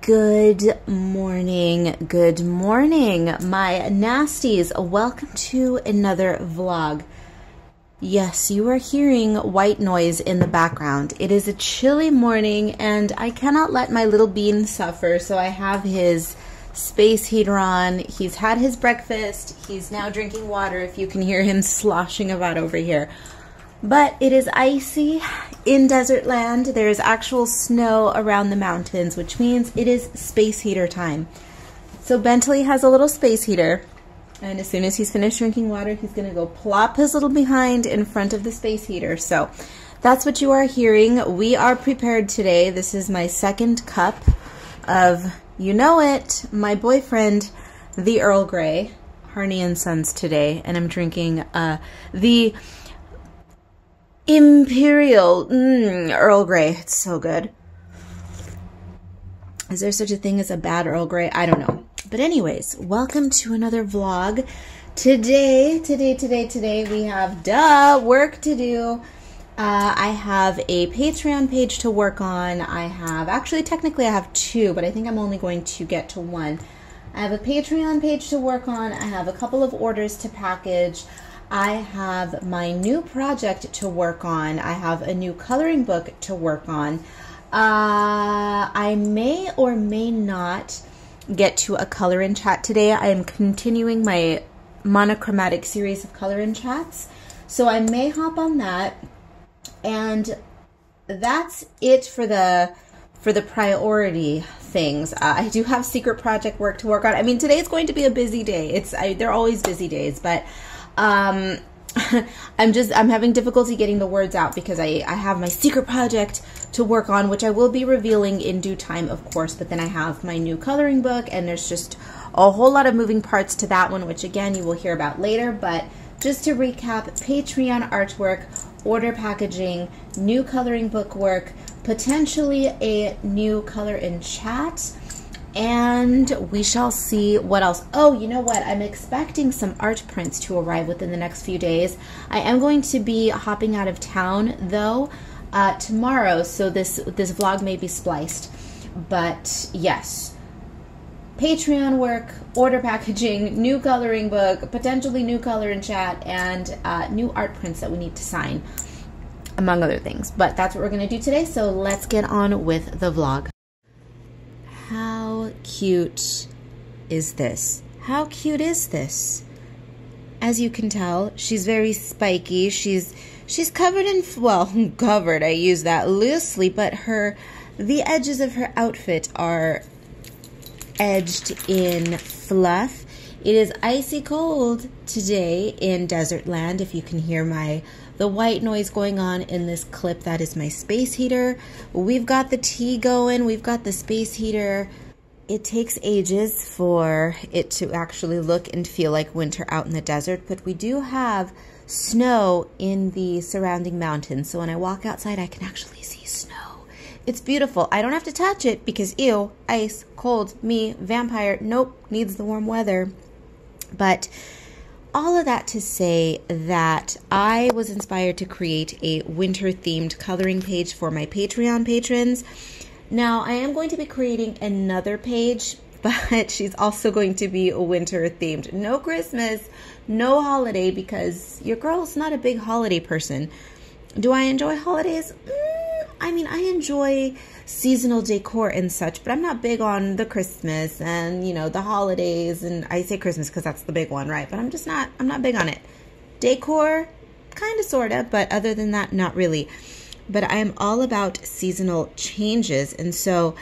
Good morning, good morning, my nasties. Welcome to another vlog. Yes, you are hearing white noise in the background. It is a chilly morning and I cannot let my little bean suffer, so I have his space heater on. He's had his breakfast. He's now drinking water if you can hear him sloshing about over here. But it is icy in desert land. There is actual snow around the mountains, which means it is space heater time. So Bentley has a little space heater. And as soon as he's finished drinking water, he's going to go plop his little behind in front of the space heater. So that's what you are hearing. We are prepared today. This is my second cup of, you know it, my boyfriend, the Earl Grey, Harney and Sons today. And I'm drinking uh, the Imperial mm, Earl Grey. It's so good. Is there such a thing as a bad Earl Grey? I don't know. But anyways, welcome to another vlog. Today, today, today, today, we have duh work to do. Uh, I have a Patreon page to work on. I have, actually, technically I have two, but I think I'm only going to get to one. I have a Patreon page to work on. I have a couple of orders to package. I have my new project to work on. I have a new coloring book to work on. Uh, I may or may not get to a color in chat today. I am continuing my monochromatic series of color in chats. So I may hop on that. And that's it for the for the priority things. Uh, I do have secret project work to work on. I mean, today is going to be a busy day. It's I, they're always busy days, but um, I'm just I'm having difficulty getting the words out because I I have my secret project to work on, which I will be revealing in due time, of course. But then I have my new coloring book, and there's just a whole lot of moving parts to that one, which again you will hear about later. But just to recap, Patreon artwork, order packaging, new coloring book work, potentially a new color in chat and we shall see what else. Oh, you know what? I'm expecting some art prints to arrive within the next few days. I am going to be hopping out of town though uh, tomorrow, so this this vlog may be spliced. But yes, Patreon work, order packaging, new coloring book, potentially new color in chat, and uh, new art prints that we need to sign, among other things. But that's what we're going to do today, so let's get on with the vlog. How cute is this? How cute is this? As you can tell, she's very spiky. She's she's covered in well, covered. I use that loosely, but her the edges of her outfit are edged in fluff. It is icy cold today in desert land if you can hear my the white noise going on in this clip. That is my space heater. We've got the tea going. We've got the space heater. It takes ages for it to actually look and feel like winter out in the desert, but we do have snow in the surrounding mountains. So when I walk outside, I can actually see snow. It's beautiful. I don't have to touch it because ew, ice, cold, me, vampire, nope, needs the warm weather. But all of that to say that I was inspired to create a winter themed coloring page for my Patreon patrons. Now, I am going to be creating another page, but she's also going to be a winter themed. No Christmas, no holiday, because your girl's not a big holiday person. Do I enjoy holidays? Mm, I mean, I enjoy seasonal decor and such, but I'm not big on the Christmas and, you know, the holidays. And I say Christmas because that's the big one, right? But I'm just not, I'm not big on it. Decor, kind of, sort of, but other than that, not really. But I am all about seasonal changes. And so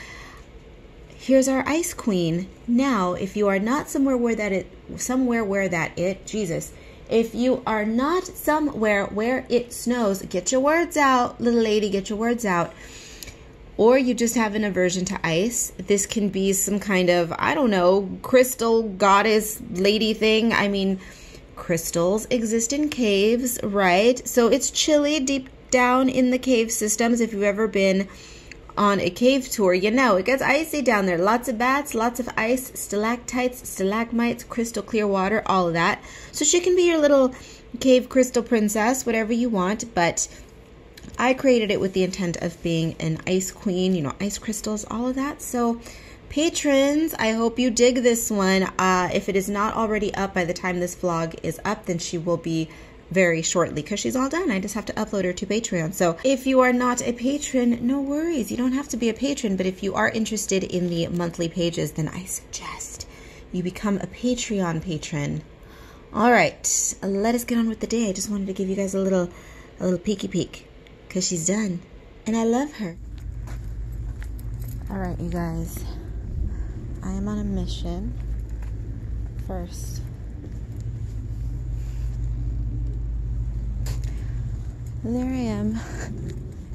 here's our ice queen. Now, if you are not somewhere where that it, somewhere where that it, Jesus, if you are not somewhere where it snows, get your words out, little lady, get your words out. Or you just have an aversion to ice. This can be some kind of, I don't know, crystal goddess lady thing. I mean, crystals exist in caves, right? So it's chilly deep down in the cave systems. If you've ever been on a cave tour, you know it gets icy down there. Lots of bats, lots of ice, stalactites, stalagmites, crystal clear water, all of that. So she can be your little cave crystal princess, whatever you want, but I created it with the intent of being an ice queen, you know, ice crystals, all of that. So, patrons, I hope you dig this one. Uh, if it is not already up by the time this vlog is up, then she will be very shortly because she's all done. I just have to upload her to Patreon. So if you are not a patron, no worries. You don't have to be a patron, but if you are interested in the monthly pages, then I suggest you become a Patreon patron. All right, let us get on with the day. I just wanted to give you guys a little a little peeky peek because she's done and I love her. All right, you guys. I am on a mission. First, there I am.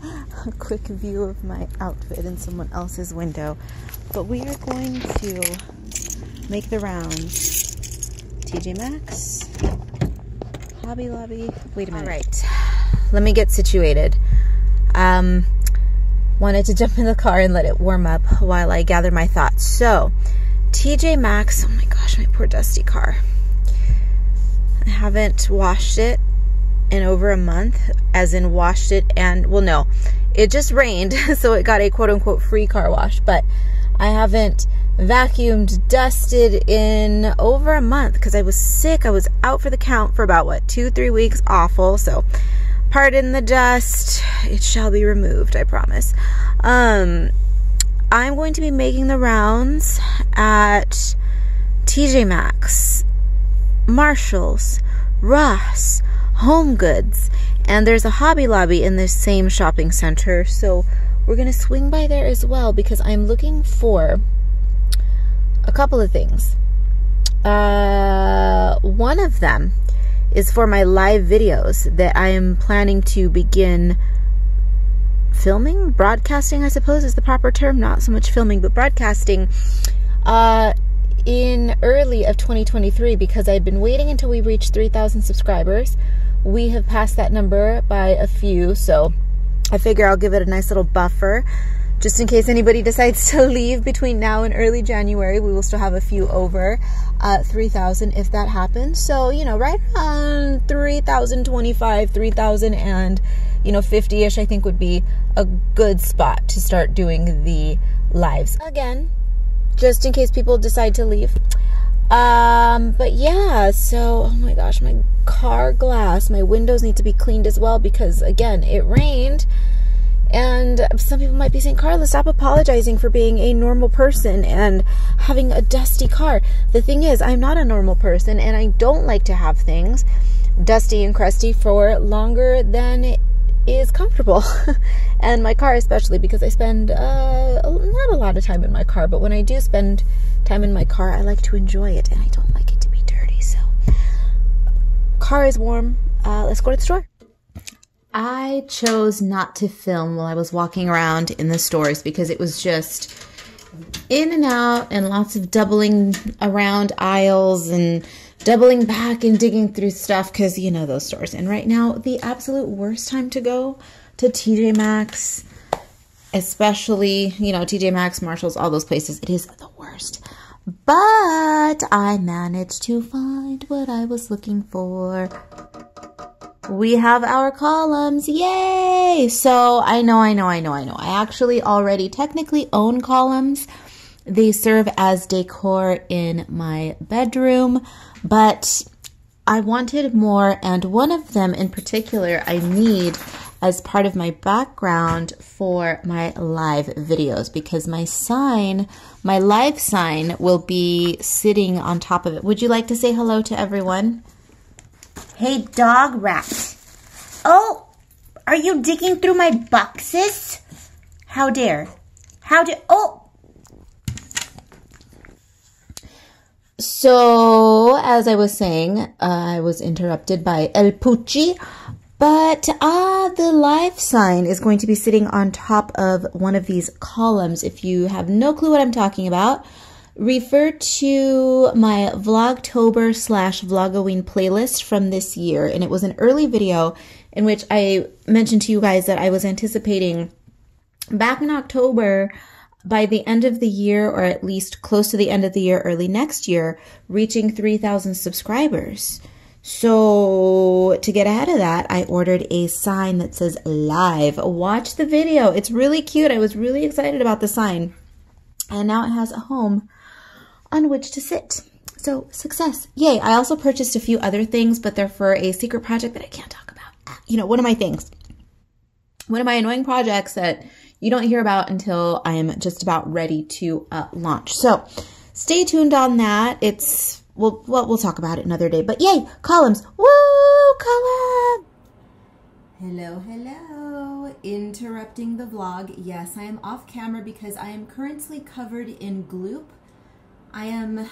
a quick view of my outfit in someone else's window. But we are going to make the rounds. TJ Maxx, Hobby Lobby. Wait a minute. All right, let me get situated. Um, wanted to jump in the car and let it warm up while I gather my thoughts. So, TJ Maxx. Oh my gosh, my poor dusty car. I haven't washed it in over a month, as in washed it and, well, no, it just rained, so it got a quote unquote free car wash, but I haven't vacuumed, dusted in over a month because I was sick. I was out for the count for about what, two, three weeks. Awful. So, pardon the dust. It shall be removed, I promise. Um, I'm going to be making the rounds at TJ Maxx, Marshalls, Ross, Home Goods, and there's a Hobby Lobby in this same shopping center. So we're going to swing by there as well because I'm looking for a couple of things. Uh, one of them is for my live videos that I am planning to begin filming, broadcasting, I suppose is the proper term, not so much filming, but broadcasting uh, in early of 2023 because I've been waiting until we reach 3,000 subscribers we have passed that number by a few, so I figure I'll give it a nice little buffer. Just in case anybody decides to leave between now and early January, we will still have a few over uh, 3,000 if that happens. So, you know, right around 3,025, 3,000 and, you know, 50 ish, I think would be a good spot to start doing the lives. Again, just in case people decide to leave. Um, but yeah, so, oh my gosh, my car glass, my windows need to be cleaned as well because, again, it rained. And some people might be saying, Karla, stop apologizing for being a normal person and having a dusty car. The thing is, I'm not a normal person and I don't like to have things dusty and crusty for longer than is comfortable. and my car, especially, because I spend uh, not a lot of time in my car, but when I do spend time in my car, I like to enjoy it and I don't like it to be dirty. So, car is warm. Uh, let's go to the store. I chose not to film while I was walking around in the stores because it was just in and out and lots of doubling around aisles and doubling back and digging through stuff because you know those stores. And right now, the absolute worst time to go to TJ Maxx, especially, you know, TJ Maxx, Marshalls, all those places, it is the worst. But I managed to find what I was looking for. We have our columns. Yay! So I know, I know, I know, I know. I actually already technically own columns. They serve as decor in my bedroom, but I wanted more, and one of them in particular I need as part of my background for my live videos because my sign, my live sign, will be sitting on top of it. Would you like to say hello to everyone? Hey, dog rat. Oh, are you digging through my boxes? How dare. How dare. Oh, So, as I was saying, uh, I was interrupted by El Pucci, but uh, the life sign is going to be sitting on top of one of these columns. If you have no clue what I'm talking about, refer to my Vlogtober slash Vlogoween playlist from this year. And it was an early video in which I mentioned to you guys that I was anticipating back in October by the end of the year, or at least close to the end of the year, early next year, reaching 3,000 subscribers. So, to get ahead of that, I ordered a sign that says live. Watch the video. It's really cute. I was really excited about the sign. And now it has a home on which to sit. So, success. Yay. I also purchased a few other things, but they're for a secret project that I can't talk about. You know, one of my things. One of my annoying projects that you don't hear about until I am just about ready to uh, launch. So, stay tuned on that. It's we'll well, we'll talk about it another day. But yay, columns! Woo, column! Hello, hello. Interrupting the vlog. Yes, I am off camera because I am currently covered in gloop. I am.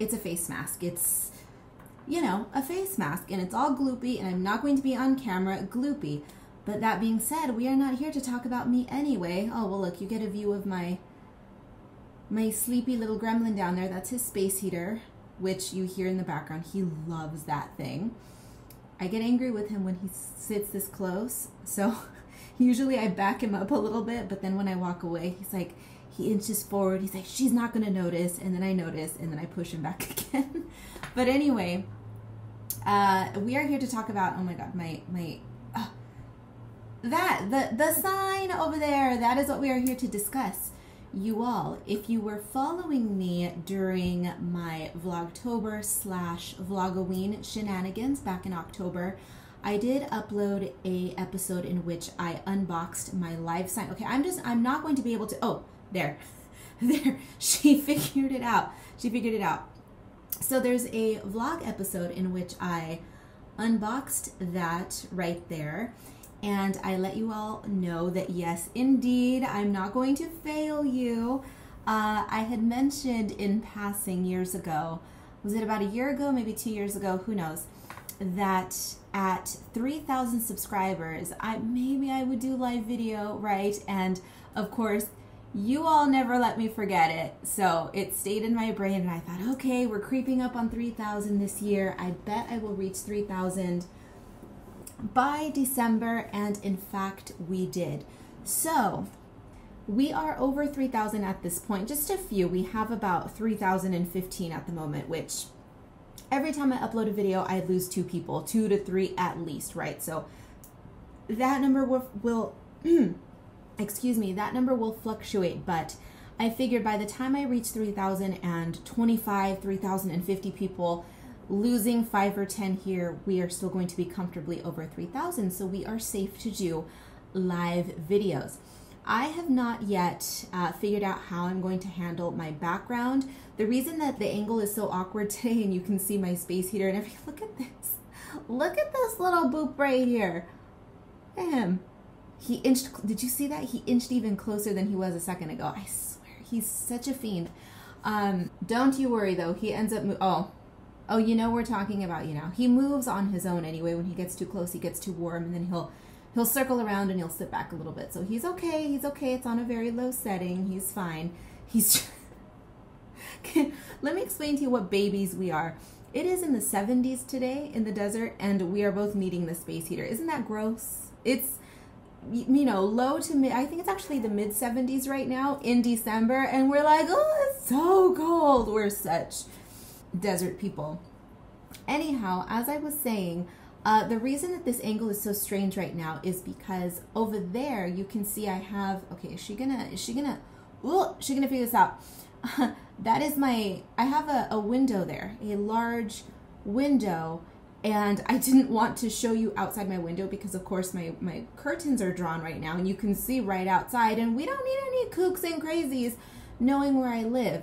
It's a face mask. It's you know a face mask, and it's all gloopy, and I'm not going to be on camera gloopy. But that being said, we are not here to talk about me anyway. Oh well, look, you get a view of my my sleepy little gremlin down there. That's his space heater which you hear in the background. He loves that thing. I get angry with him when he sits this close. So usually I back him up a little bit, but then when I walk away, he's like, he inches forward. He's like, she's not going to notice. And then I notice, and then I push him back again. but anyway, uh, we are here to talk about, oh my God, my, my, that, the, the sign over there, that is what we are here to discuss you all. If you were following me during my Vlogtober slash Vlogoween shenanigans back in October, I did upload a episode in which I unboxed my live sign. Okay, I'm just I'm not going to be able to oh, there. There. She figured it out. She figured it out. So there's a vlog episode in which I unboxed that right there and I let you all know that yes, indeed, I'm not going to fail you. Uh, I had mentioned in passing years ago, was it about a year ago, maybe two years ago, who knows, that at 3,000 subscribers, I maybe I would do live video, right? And of course, you all never let me forget it. So it stayed in my brain, and I thought, okay, we're creeping up on 3,000 this year. I bet I will reach 3,000 by December, and in fact, we did. So, we are over 3,000 at this point, just a few. We have about 3,015 at the moment, which every time I upload a video, I lose two people, two to three at least, right? So, that number will, will excuse me, that number will fluctuate, but I figured by the time I reach 3,025, 3,050 people, losing five or 10 here, we are still going to be comfortably over 3,000. So we are safe to do live videos. I have not yet uh, figured out how I'm going to handle my background. The reason that the angle is so awkward today and you can see my space heater and everything, look at this. Look at this little boop right here. Him. He inched, did you see that? He inched even closer than he was a second ago. I swear, he's such a fiend. Um, don't you worry though, he ends up, oh, oh, you know, we're talking about, you know, he moves on his own anyway. When he gets too close, he gets too warm, and then he'll he'll circle around and he'll sit back a little bit. So he's okay. He's okay. It's on a very low setting. He's fine. He's. Let me explain to you what babies we are. It is in the 70s today in the desert, and we are both needing the space heater. Isn't that gross? It's you know, low to mid, I think it's actually the mid 70s right now in December, and we're like, oh, it's so cold. We're such desert people. Anyhow, as I was saying, uh, the reason that this angle is so strange right now is because over there you can see I have, okay, is she gonna, is she gonna, oh, she gonna figure this out. that is my, I have a, a window there, a large window and I didn't want to show you outside my window because of course my, my curtains are drawn right now and you can see right outside and we don't need any kooks and crazies knowing where I live.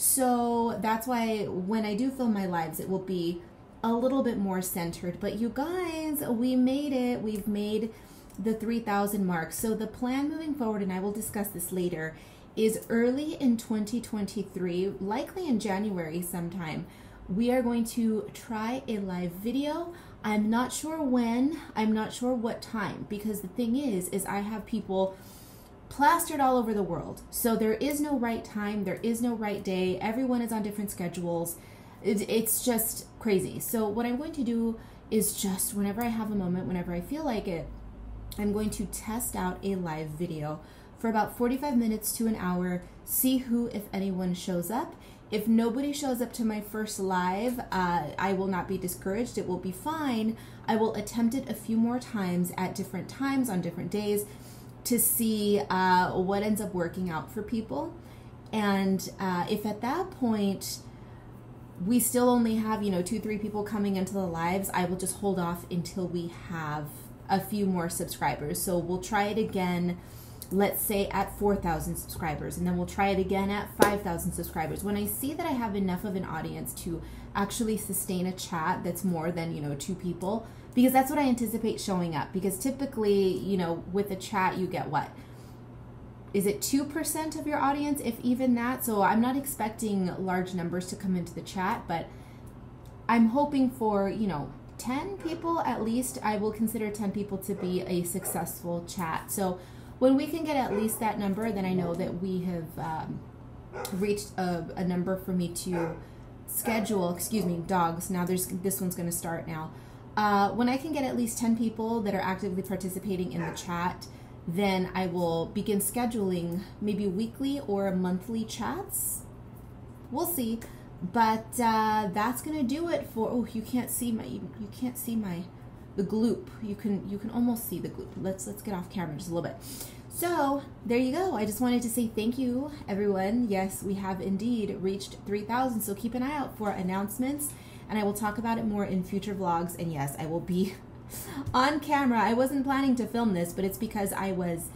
So that's why when I do film my lives, it will be a little bit more centered. But you guys, we made it. We've made the 3,000 mark. So the plan moving forward, and I will discuss this later, is early in 2023, likely in January sometime. We are going to try a live video. I'm not sure when, I'm not sure what time, because the thing is, is I have people plastered all over the world. So there is no right time, there is no right day. Everyone is on different schedules. It, it's just crazy. So what I'm going to do is just whenever I have a moment, whenever I feel like it, I'm going to test out a live video for about 45 minutes to an hour, see who, if anyone, shows up. If nobody shows up to my first live, uh, I will not be discouraged. It will be fine. I will attempt it a few more times at different times on different days to see uh, what ends up working out for people. And uh, if at that point we still only have, you know, two, three people coming into the lives, I will just hold off until we have a few more subscribers. So we'll try it again let's say at 4,000 subscribers, and then we'll try it again at 5,000 subscribers. When I see that I have enough of an audience to actually sustain a chat that's more than, you know, two people, because that's what I anticipate showing up. Because typically, you know, with a chat, you get what? Is it 2% of your audience, if even that? So I'm not expecting large numbers to come into the chat, but I'm hoping for, you know, 10 people at least. I will consider 10 people to be a successful chat. So when we can get at least that number, then I know that we have um, reached a, a number for me to schedule. Excuse me, dogs. Now there's this one's going to start now. Uh, when I can get at least 10 people that are actively participating in the chat, then I will begin scheduling maybe weekly or monthly chats. We'll see. But uh, that's gonna do it for. Oh, you can't see my. You, can't see my the gloop. You can you can almost see the gloop. Let's let's get off camera just a little bit. So there you go. I just wanted to say thank you, everyone. Yes, we have indeed reached 3,000. So keep an eye out for announcements, and I will talk about it more in future vlogs. And yes, I will be on camera. I wasn't planning to film this, but it's because I was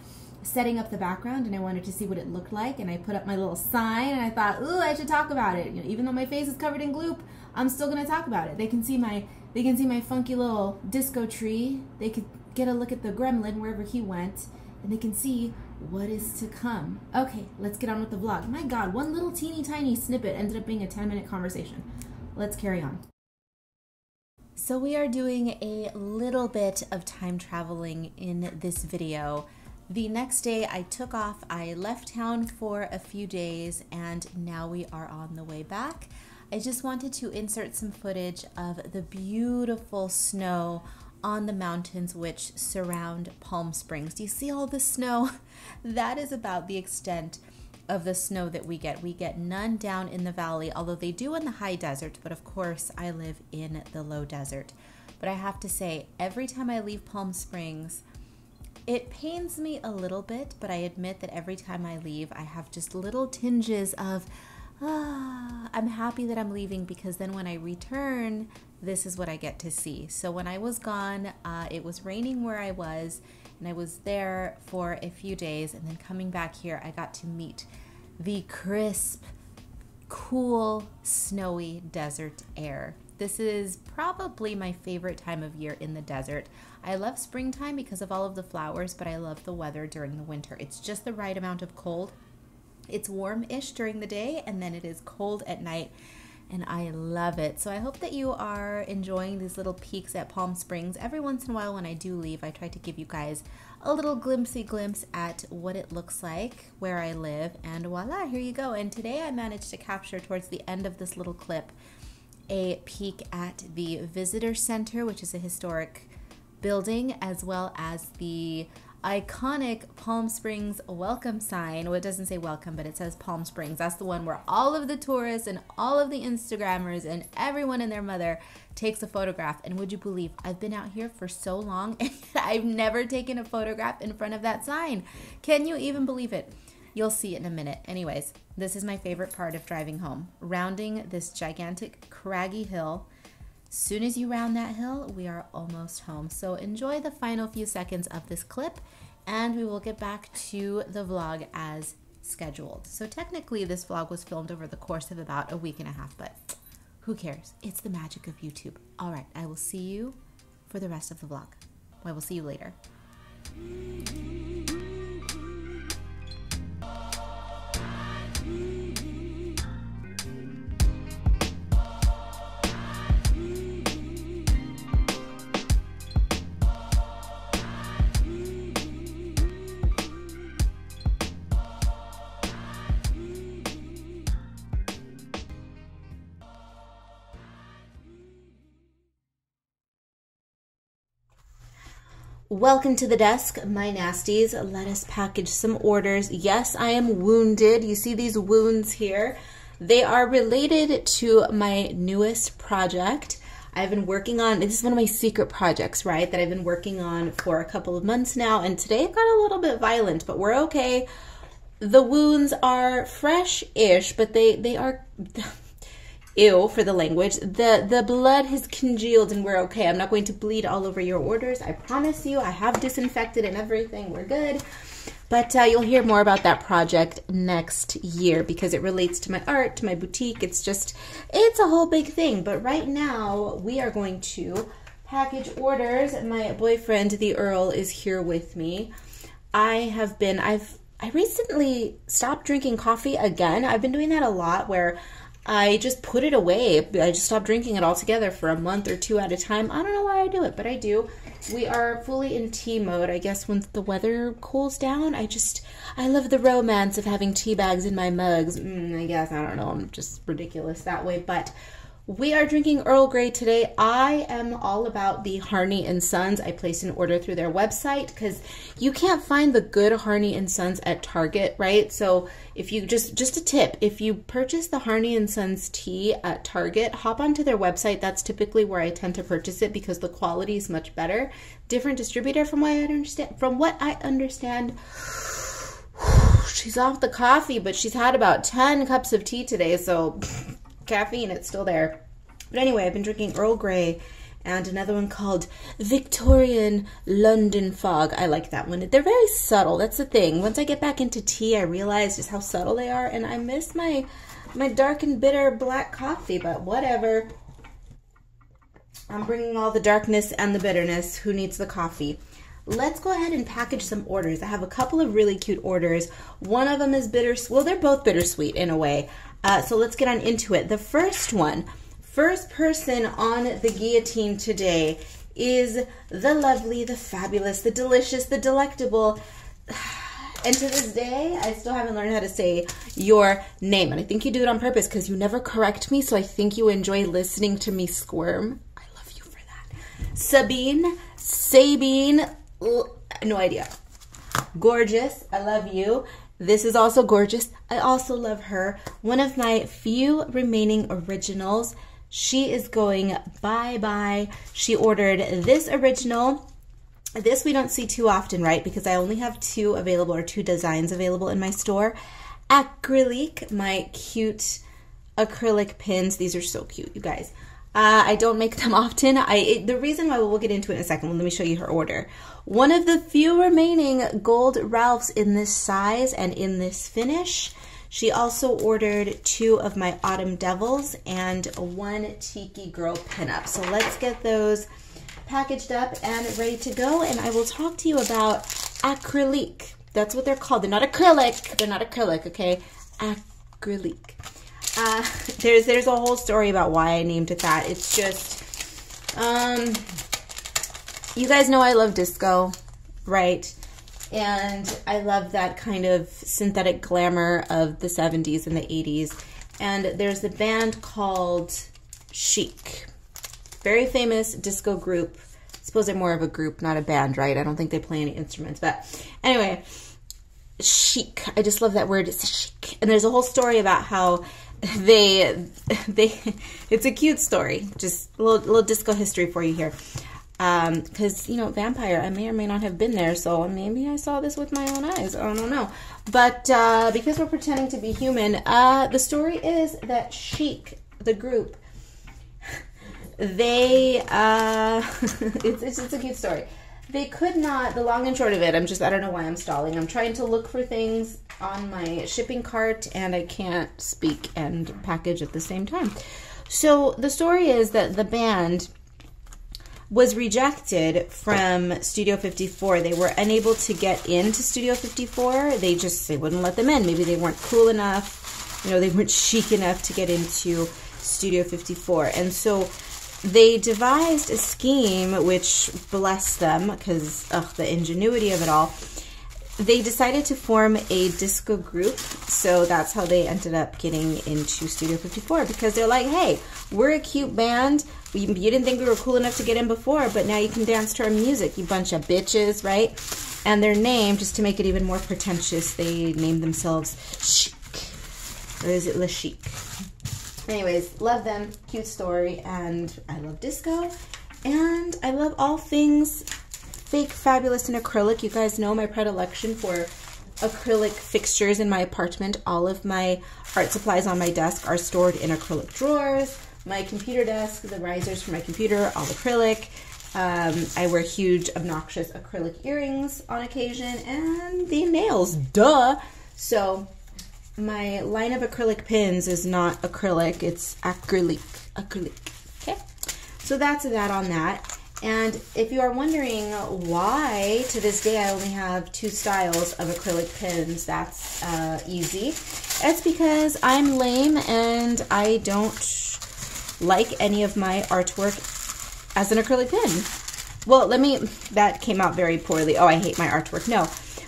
setting up the background and I wanted to see what it looked like and I put up my little sign and I thought, ooh, I should talk about it. You know, even though my face is covered in gloop, I'm still gonna talk about it. They can see my they can see my funky little disco tree. They could get a look at the gremlin wherever he went and they can see what is to come. Okay, let's get on with the vlog. My god, one little teeny tiny snippet ended up being a 10 minute conversation. Let's carry on. So we are doing a little bit of time traveling in this video. The next day I took off, I left town for a few days, and now we are on the way back. I just wanted to insert some footage of the beautiful snow on the mountains which surround Palm Springs. Do you see all the snow? That is about the extent of the snow that we get. We get none down in the valley, although they do in the high desert, but of course I live in the low desert. But I have to say, every time I leave Palm Springs, it pains me a little bit, but I admit that every time I leave, I have just little tinges of, ah, I'm happy that I'm leaving because then when I return, this is what I get to see. So when I was gone, uh, it was raining where I was, and I was there for a few days, and then coming back here, I got to meet the crisp, cool, snowy desert air. This is probably my favorite time of year in the desert. I love springtime because of all of the flowers, but I love the weather during the winter. It's just the right amount of cold. It's warm ish during the day, and then it is cold at night, and I love it. So I hope that you are enjoying these little peeks at Palm Springs. Every once in a while, when I do leave, I try to give you guys a little glimpsey glimpse at what it looks like where I live, and voila, here you go. And today I managed to capture towards the end of this little clip a peek at the visitor center, which is a historic building, as well as the iconic Palm Springs welcome sign. Well, it doesn't say welcome, but it says Palm Springs. That's the one where all of the tourists and all of the Instagrammers and everyone and their mother takes a photograph. And would you believe I've been out here for so long and I've never taken a photograph in front of that sign? Can you even believe it? You'll see it in a minute. Anyways, this is my favorite part of driving home. Rounding this gigantic craggy hill. Soon as you round that hill, we are almost home. So enjoy the final few seconds of this clip and we will get back to the vlog as scheduled. So technically this vlog was filmed over the course of about a week and a half, but who cares? It's the magic of YouTube. All right, I will see you for the rest of the vlog. I will see you later. Welcome to the desk, my nasties. Let us package some orders. Yes, I am wounded. You see these wounds here. They are related to my newest project. I've been working on this is one of my secret projects, right? That I've been working on for a couple of months now, and today it got a little bit violent, but we're okay. The wounds are fresh-ish, but they they are ew for the language. The the blood has congealed and we're okay. I'm not going to bleed all over your orders. I promise you. I have disinfected and everything. We're good. But uh, you'll hear more about that project next year because it relates to my art, to my boutique. It's just, it's a whole big thing. But right now, we are going to package orders. My boyfriend, the Earl, is here with me. I have been, I've, I recently stopped drinking coffee again. I've been doing that a lot where I just put it away. I just stopped drinking it altogether for a month or two at a time. I don't know why I do it, but I do. We are fully in tea mode. I guess once the weather cools down, I just I love the romance of having tea bags in my mugs. Mm, I guess I don't know. I'm just ridiculous that way, but we are drinking Earl Grey today. I am all about the Harney and Sons. I placed an order through their website because you can't find the good Harney and Sons at Target, right? So if you just just a tip, if you purchase the Harney and Sons tea at Target, hop onto their website. That's typically where I tend to purchase it because the quality is much better. Different distributor from what I understand. From what I understand. She's off the coffee, but she's had about 10 cups of tea today, so caffeine, it's still there. But anyway, I've been drinking Earl Grey and another one called Victorian London Fog. I like that one. They're very subtle. That's the thing. Once I get back into tea, I realize just how subtle they are, and I miss my my dark and bitter black coffee. But whatever. I'm bringing all the darkness and the bitterness. Who needs the coffee? Let's go ahead and package some orders. I have a couple of really cute orders. One of them is bitter. Well, they're both bittersweet in a way. Uh, so let's get on into it. The first one, first person on the guillotine today is the lovely, the fabulous, the delicious, the delectable. And to this day, I still haven't learned how to say your name. And I think you do it on purpose because you never correct me. So I think you enjoy listening to me squirm. I love you for that. Sabine, Sabine, no idea. Gorgeous. I love you. This is also gorgeous. I also love her. One of my few remaining originals. She is going bye-bye. She ordered this original. This we don't see too often, right? Because I only have two available or two designs available in my store. Acrylic, my cute acrylic pins. These are so cute, you guys. Uh, I don't make them often. I it, the reason why we'll get into it in a second. Let me show you her order. One of the few remaining gold Ralphs in this size and in this finish. She also ordered two of my Autumn Devils and one Tiki Girl pinup. So let's get those packaged up and ready to go. And I will talk to you about acrylic. That's what they're called. They're not acrylic. They're not acrylic, okay? Acrylic. Uh, there's there's a whole story about why I named it that. It's just, um, you guys know I love disco, right? And I love that kind of synthetic glamour of the 70s and the 80s. And there's a band called Chic, very famous disco group. I suppose they're more of a group, not a band, right? I don't think they play any instruments, but anyway, chic. I just love that word. It's chic. And there's a whole story about how they they it's a cute story. Just a little, little disco history for you here. Um, because um, you know vampire i may or may not have been there so maybe i saw this with my own eyes. I don't know. But uh, because we're pretending to be human uh, the story is that chic the group they uh, it's, it's, it's a cute story they could not the long and short of it i'm just i don't know why i'm stalling i'm trying to look for things on my shipping cart and i can't speak and package at the same time so the story is that the band was rejected from Studio 54. They were unable to get into Studio 54. They just they wouldn't let them in. Maybe they weren't cool enough. You know, they weren't chic enough to get into Studio 54. And so they devised a scheme which blessed them because of the ingenuity of it all. They decided to form a disco group, so that's how they ended up getting into Studio 54 because they're like, hey, we're a cute band. We, You didn't think we were cool enough to get in before, but now you can dance to our music, you bunch of bitches, right? And their name, just to make it even more pretentious, they named themselves Chic. Or is it Le Chic? Anyways, love them. Cute story. And I love disco. And I love all things fake, fabulous, and acrylic. You guys know my predilection for acrylic fixtures in my apartment. All of my art supplies on my desk are stored in acrylic drawers. My computer desk, the risers for my computer, all acrylic. Um, I wear huge, obnoxious acrylic earrings on occasion, and the nails, duh. So my line of acrylic pins is not acrylic, it's acrylic, acrylic, okay? So that's that on that. And if you are wondering why to this day I only have two styles of acrylic pins, that's uh, easy. It's because I'm lame and I don't like any of my artwork as an acrylic pin. Well, let me, that came out very poorly. Oh, I hate my artwork. No,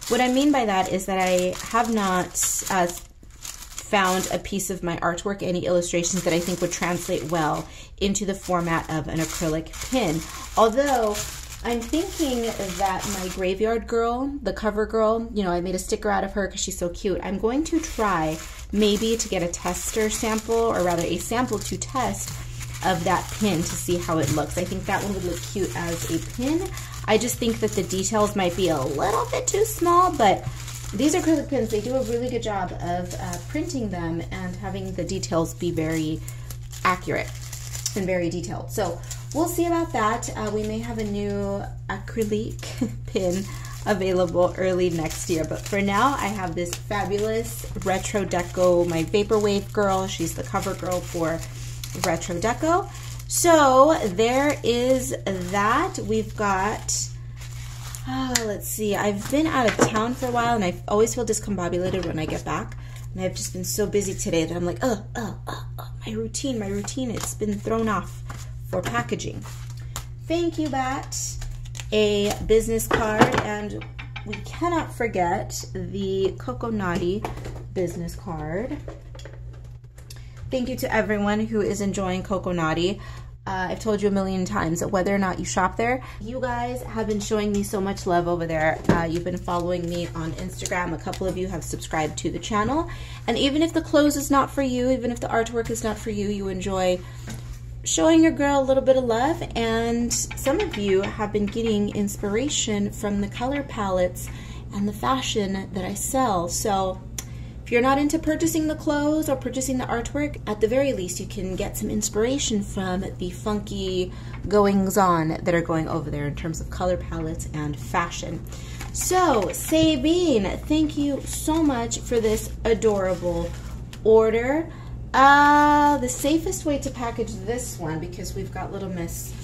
what I mean by that is that I have not uh, found a piece of my artwork, any illustrations that I think would translate well into the format of an acrylic pin. Although I'm thinking that my graveyard girl, the cover girl, you know, I made a sticker out of her because she's so cute. I'm going to try maybe to get a tester sample, or rather a sample to test of that pin to see how it looks. I think that one would look cute as a pin. I just think that the details might be a little bit too small, but these acrylic pins, they do a really good job of uh, printing them and having the details be very accurate and very detailed. So we'll see about that. Uh, we may have a new acrylic pin available early next year. But for now, I have this fabulous Retro Deco, my Vaporwave girl. She's the cover girl for Retro Deco. So there is that. We've got Oh, let's see. I've been out of town for a while and I always feel discombobulated when I get back. And I've just been so busy today that I'm like, oh, oh, oh, oh, my routine, my routine. It's been thrown off for packaging. Thank you, Bat. A business card and we cannot forget the Koko Naughty business card. Thank you to everyone who is enjoying Koko Naughty. Uh, I've told you a million times whether or not you shop there, you guys have been showing me so much love over there. Uh, you've been following me on Instagram. A couple of you have subscribed to the channel. And even if the clothes is not for you, even if the artwork is not for you, you enjoy showing your girl a little bit of love. And some of you have been getting inspiration from the color palettes and the fashion that I sell. So if you're not into purchasing the clothes or purchasing the artwork, at the very least you can get some inspiration from the funky goings on that are going over there in terms of color palettes and fashion. So, Sabine, thank you so much for this adorable order. Uh, the safest way to package this one, because we've got Little Miss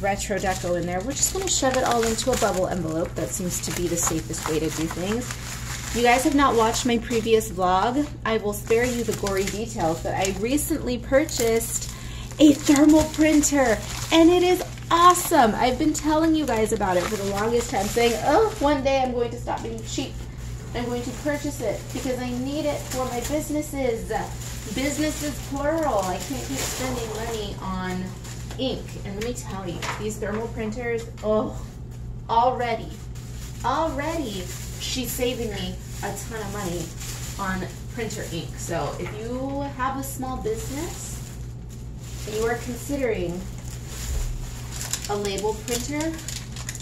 Retro Deco in there, we're just going to shove it all into a bubble envelope. That seems to be the safest way to do things you guys have not watched my previous vlog, I will spare you the gory details, but I recently purchased a thermal printer and it is awesome. I've been telling you guys about it for the longest time saying, oh, one day I'm going to stop being cheap. I'm going to purchase it because I need it for my businesses. Businesses plural. I can't keep spending money on ink. And let me tell you, these thermal printers, oh, already, already she's saving me a ton of money on printer ink. So if you have a small business and you are considering a label printer,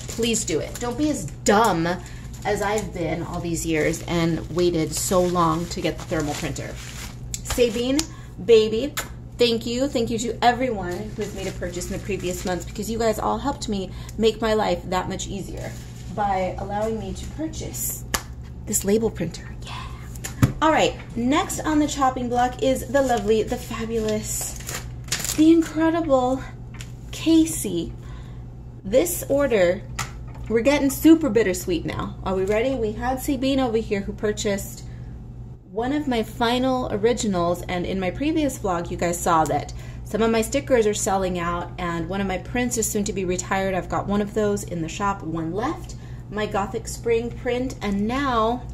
please do it. Don't be as dumb as I've been all these years and waited so long to get the thermal printer. Sabine, baby, thank you. Thank you to everyone who has made a purchase in the previous months because you guys all helped me make my life that much easier by allowing me to purchase this label printer. Yeah. All right, next on the chopping block is the lovely, the fabulous, the incredible Casey. This order, we're getting super bittersweet now. Are we ready? We had Sabine over here who purchased one of my final originals, and in my previous vlog, you guys saw that some of my stickers are selling out, and one of my prints is soon to be retired. I've got one of those in the shop, one left my Gothic Spring print, and now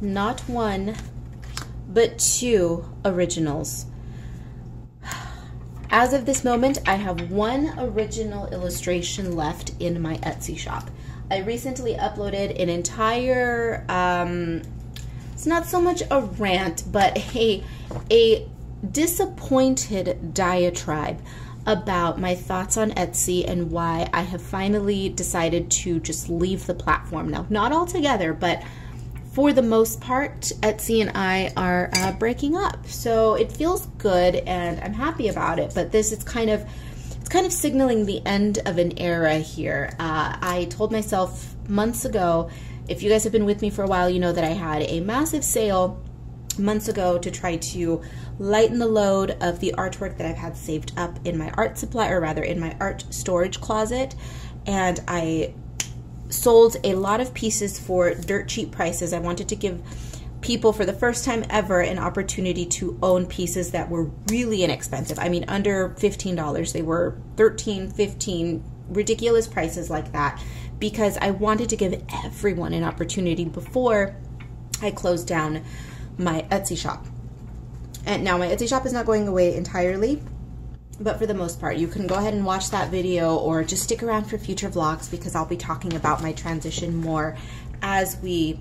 not one, but two originals. As of this moment, I have one original illustration left in my Etsy shop. I recently uploaded an entire, um, it's not so much a rant, but a, a disappointed diatribe about my thoughts on Etsy and why I have finally decided to just leave the platform now. Not altogether, but for the most part, Etsy and I are uh, breaking up. So it feels good and I'm happy about it, but this is kind of it's kind of signaling the end of an era here. Uh, I told myself months ago, if you guys have been with me for a while, you know that I had a massive sale months ago to try to lighten the load of the artwork that I've had saved up in my art supply, or rather in my art storage closet. And I sold a lot of pieces for dirt cheap prices. I wanted to give people for the first time ever an opportunity to own pieces that were really inexpensive. I mean, under $15. They were 13, 15, ridiculous prices like that because I wanted to give everyone an opportunity before I closed down my Etsy shop. And now my Etsy shop is not going away entirely, but for the most part, you can go ahead and watch that video or just stick around for future vlogs because I'll be talking about my transition more as we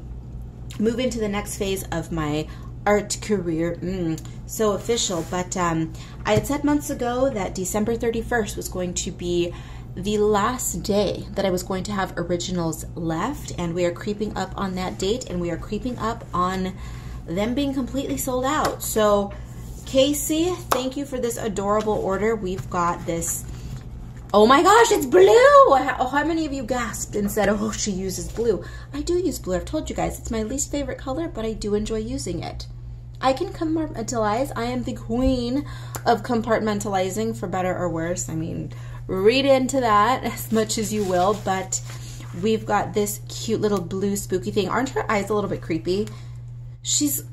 move into the next phase of my art career. Mm, so official. But um, I had said months ago that December 31st was going to be the last day that I was going to have originals left, and we are creeping up on that date, and we are creeping up on them being completely sold out. So, Casey, thank you for this adorable order. We've got this. Oh my gosh, it's blue! How, oh, how many of you gasped and said, oh, she uses blue? I do use blue. I've told you guys, it's my least favorite color, but I do enjoy using it. I can compartmentalize. I am the queen of compartmentalizing, for better or worse. I mean, read into that as much as you will, but we've got this cute little blue spooky thing. Aren't her eyes a little bit creepy? She's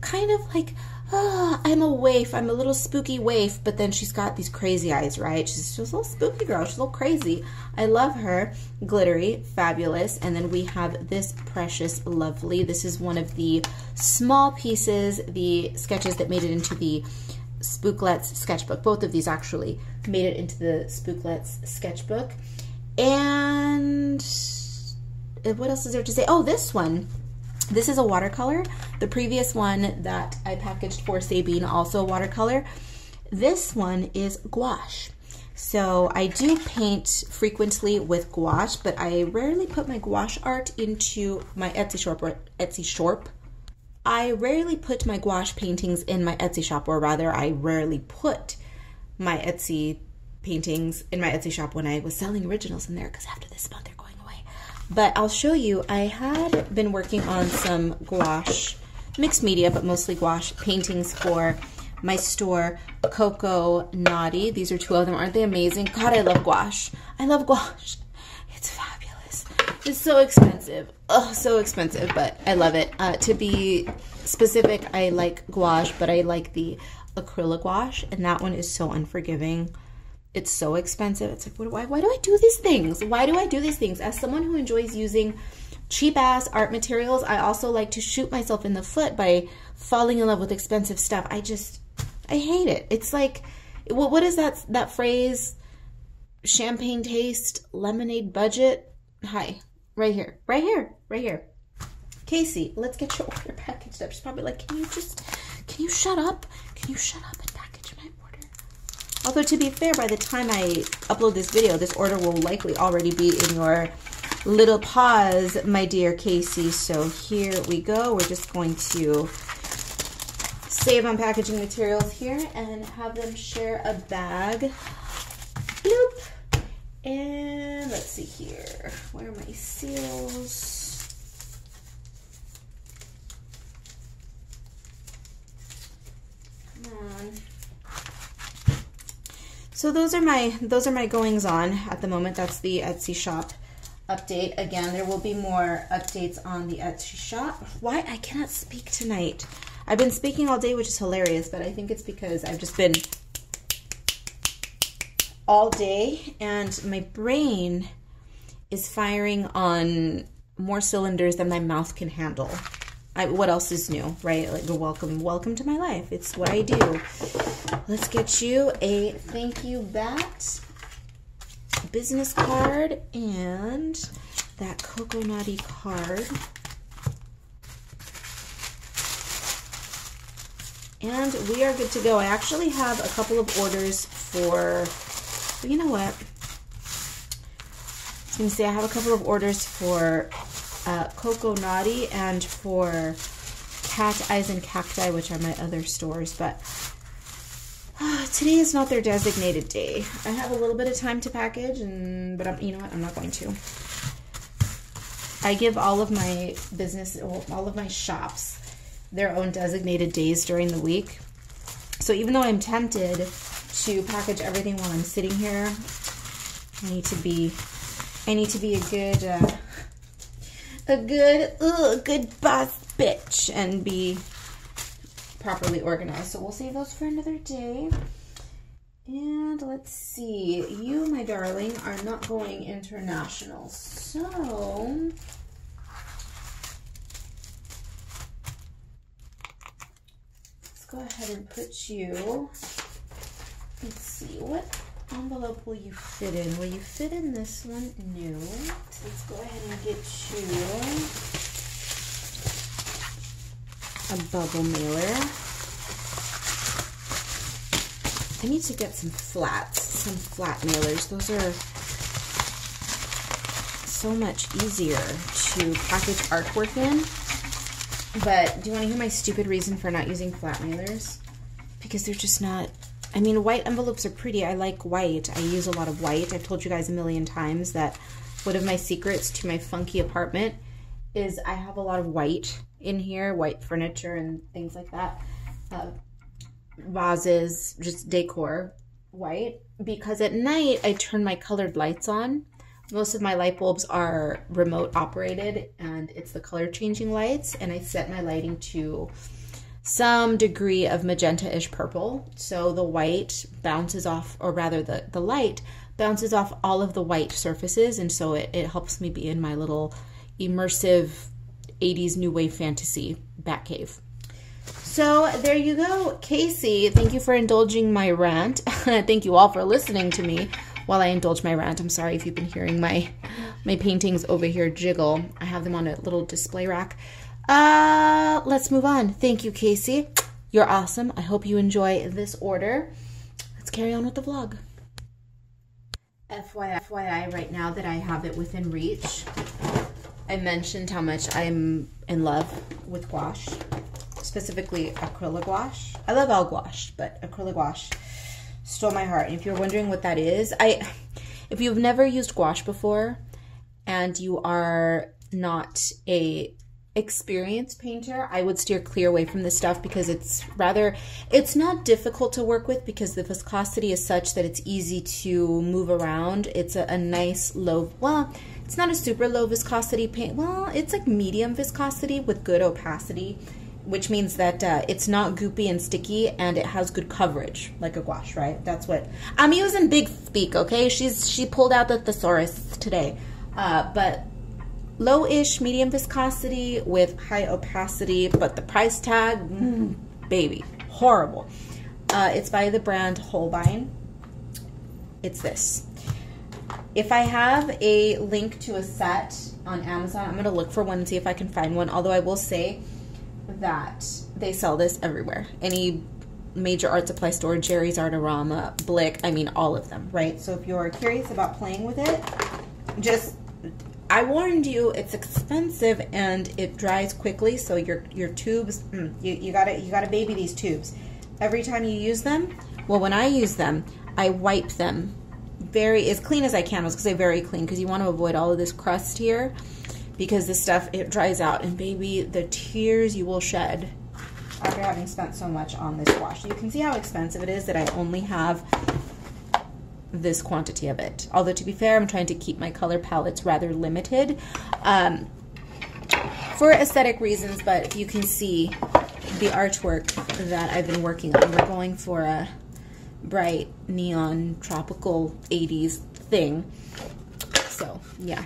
kind of like, oh, I'm a waif. I'm a little spooky waif. But then she's got these crazy eyes, right? She's just a little spooky girl. She's a little crazy. I love her. Glittery, fabulous. And then we have this precious, lovely. This is one of the small pieces, the sketches that made it into the Spooklets sketchbook. Both of these actually made it into the Spooklets sketchbook. And what else is there to say? Oh, this one this is a watercolor. The previous one that I packaged for Sabine, also a watercolor. This one is gouache. So I do paint frequently with gouache, but I rarely put my gouache art into my Etsy shop or Etsy shop. I rarely put my gouache paintings in my Etsy shop, or rather, I rarely put my Etsy paintings in my Etsy shop when I was selling originals in there because after this month they're going but I'll show you, I had been working on some gouache, mixed media, but mostly gouache paintings for my store, Koko Naughty. These are two of them. Aren't they amazing? God, I love gouache. I love gouache. It's fabulous. It's so expensive. Oh, so expensive, but I love it. Uh, to be specific, I like gouache, but I like the acrylic gouache, and that one is so unforgiving it's so expensive. It's like, why, why do I do these things? Why do I do these things? As someone who enjoys using cheap ass art materials, I also like to shoot myself in the foot by falling in love with expensive stuff. I just, I hate it. It's like, what, what is that, that phrase? Champagne taste, lemonade budget. Hi, right here, right here, right here. Casey, let's get your order packaged up. She's probably like, can you just, can you shut up? Can you shut up Although to be fair, by the time I upload this video, this order will likely already be in your little paws, my dear Casey. So here we go. We're just going to save on packaging materials here and have them share a bag. Bloop. And let's see here. Where are my seals? Come on. So those are my those are my goings on at the moment. That's the Etsy shop update. Again, there will be more updates on the Etsy shop. Why I cannot speak tonight. I've been speaking all day, which is hilarious, but I think it's because I've just been all day and my brain is firing on more cylinders than my mouth can handle. I, what else is new, right? Like, welcome, welcome to my life. It's what I do. Let's get you a thank you bat business card and that Koko Naughty card. And we are good to go. I actually have a couple of orders for, you know what? I was going to say I have a couple of orders for uh, Koko Naughty and for Cat Eyes and Cacti, which are my other stores. But today is not their designated day. I have a little bit of time to package, and but I'm, you know what? I'm not going to. I give all of my business, all of my shops, their own designated days during the week. So even though I'm tempted to package everything while I'm sitting here, I need to be, I need to be a good, uh, a good, ugh, good boss bitch and be properly organized. So we'll save those for another day. And let's see, you, my darling, are not going international. So let's go ahead and put you, let's see, what envelope will you fit in? Will you fit in this one? No. Let's go ahead and get you a bubble mailer. I need to get some flats, some flat mailers. Those are so much easier to package artwork in. But do you want to hear my stupid reason for not using flat mailers? Because they're just not. I mean, white envelopes are pretty. I like white. I use a lot of white. I've told you guys a million times that one of my secrets to my funky apartment is I have a lot of white in here, white furniture and things like that. Uh, vases, just decor, white. Because at night I turn my colored lights on most of my light bulbs are remote operated and it's the color changing lights and I set my lighting to some degree of magenta-ish purple so the white bounces off or rather the, the light bounces off all of the white surfaces and so it, it helps me be in my little immersive 80s new wave fantasy bat cave. So there you go, Casey. Thank you for indulging my rant. Thank you all for listening to me while I indulge my rant. I'm sorry if you've been hearing my my paintings over here jiggle. I have them on a little display rack. Uh, let's move on. Thank you, Casey. You're awesome. I hope you enjoy this order. Let's carry on with the vlog. FYI, FYI right now that I have it within reach, I mentioned how much I'm in love with gouache, specifically acrylic gouache. I love all gouache, but acrylic gouache stole my heart. And if you're wondering what that is, I if you've never used gouache before and you are not a experienced painter, I would steer clear away from this stuff because it's rather it's not difficult to work with because the viscosity is such that it's easy to move around. It's a, a nice low well, it's not a super low viscosity paint. Well, it's like medium viscosity with good opacity which means that uh, it's not goopy and sticky and it has good coverage like a gouache right? That's what i'm using big speak okay? She's she pulled out the thesaurus today. Uh, but low-ish medium viscosity with high opacity but the price tag mm, baby horrible. Uh, it's by the brand holbein. It's this. If i have a link to a set on amazon i'm going to look for one and see if i can find one although i will say that they sell this everywhere. Any major art supply store, Jerry's Artarama, Blick, I mean all of them, right? So if you're curious about playing with it, just I warned you, it's expensive and it dries quickly, so your your tubes, mm, you, you gotta you gotta baby these tubes. Every time you use them, well when I use them, I wipe them very as clean as I can. Gonna say very clean because you want to avoid all of this crust here because this stuff it dries out. And baby the tears you will shed. After having spent so much on this gouache you can see how expensive it is that I only have this quantity of it. Although to be fair I'm trying to keep my color palettes rather limited um, for aesthetic reasons but you can see the artwork that I've been working on we're going for a bright neon tropical 80s thing. So yeah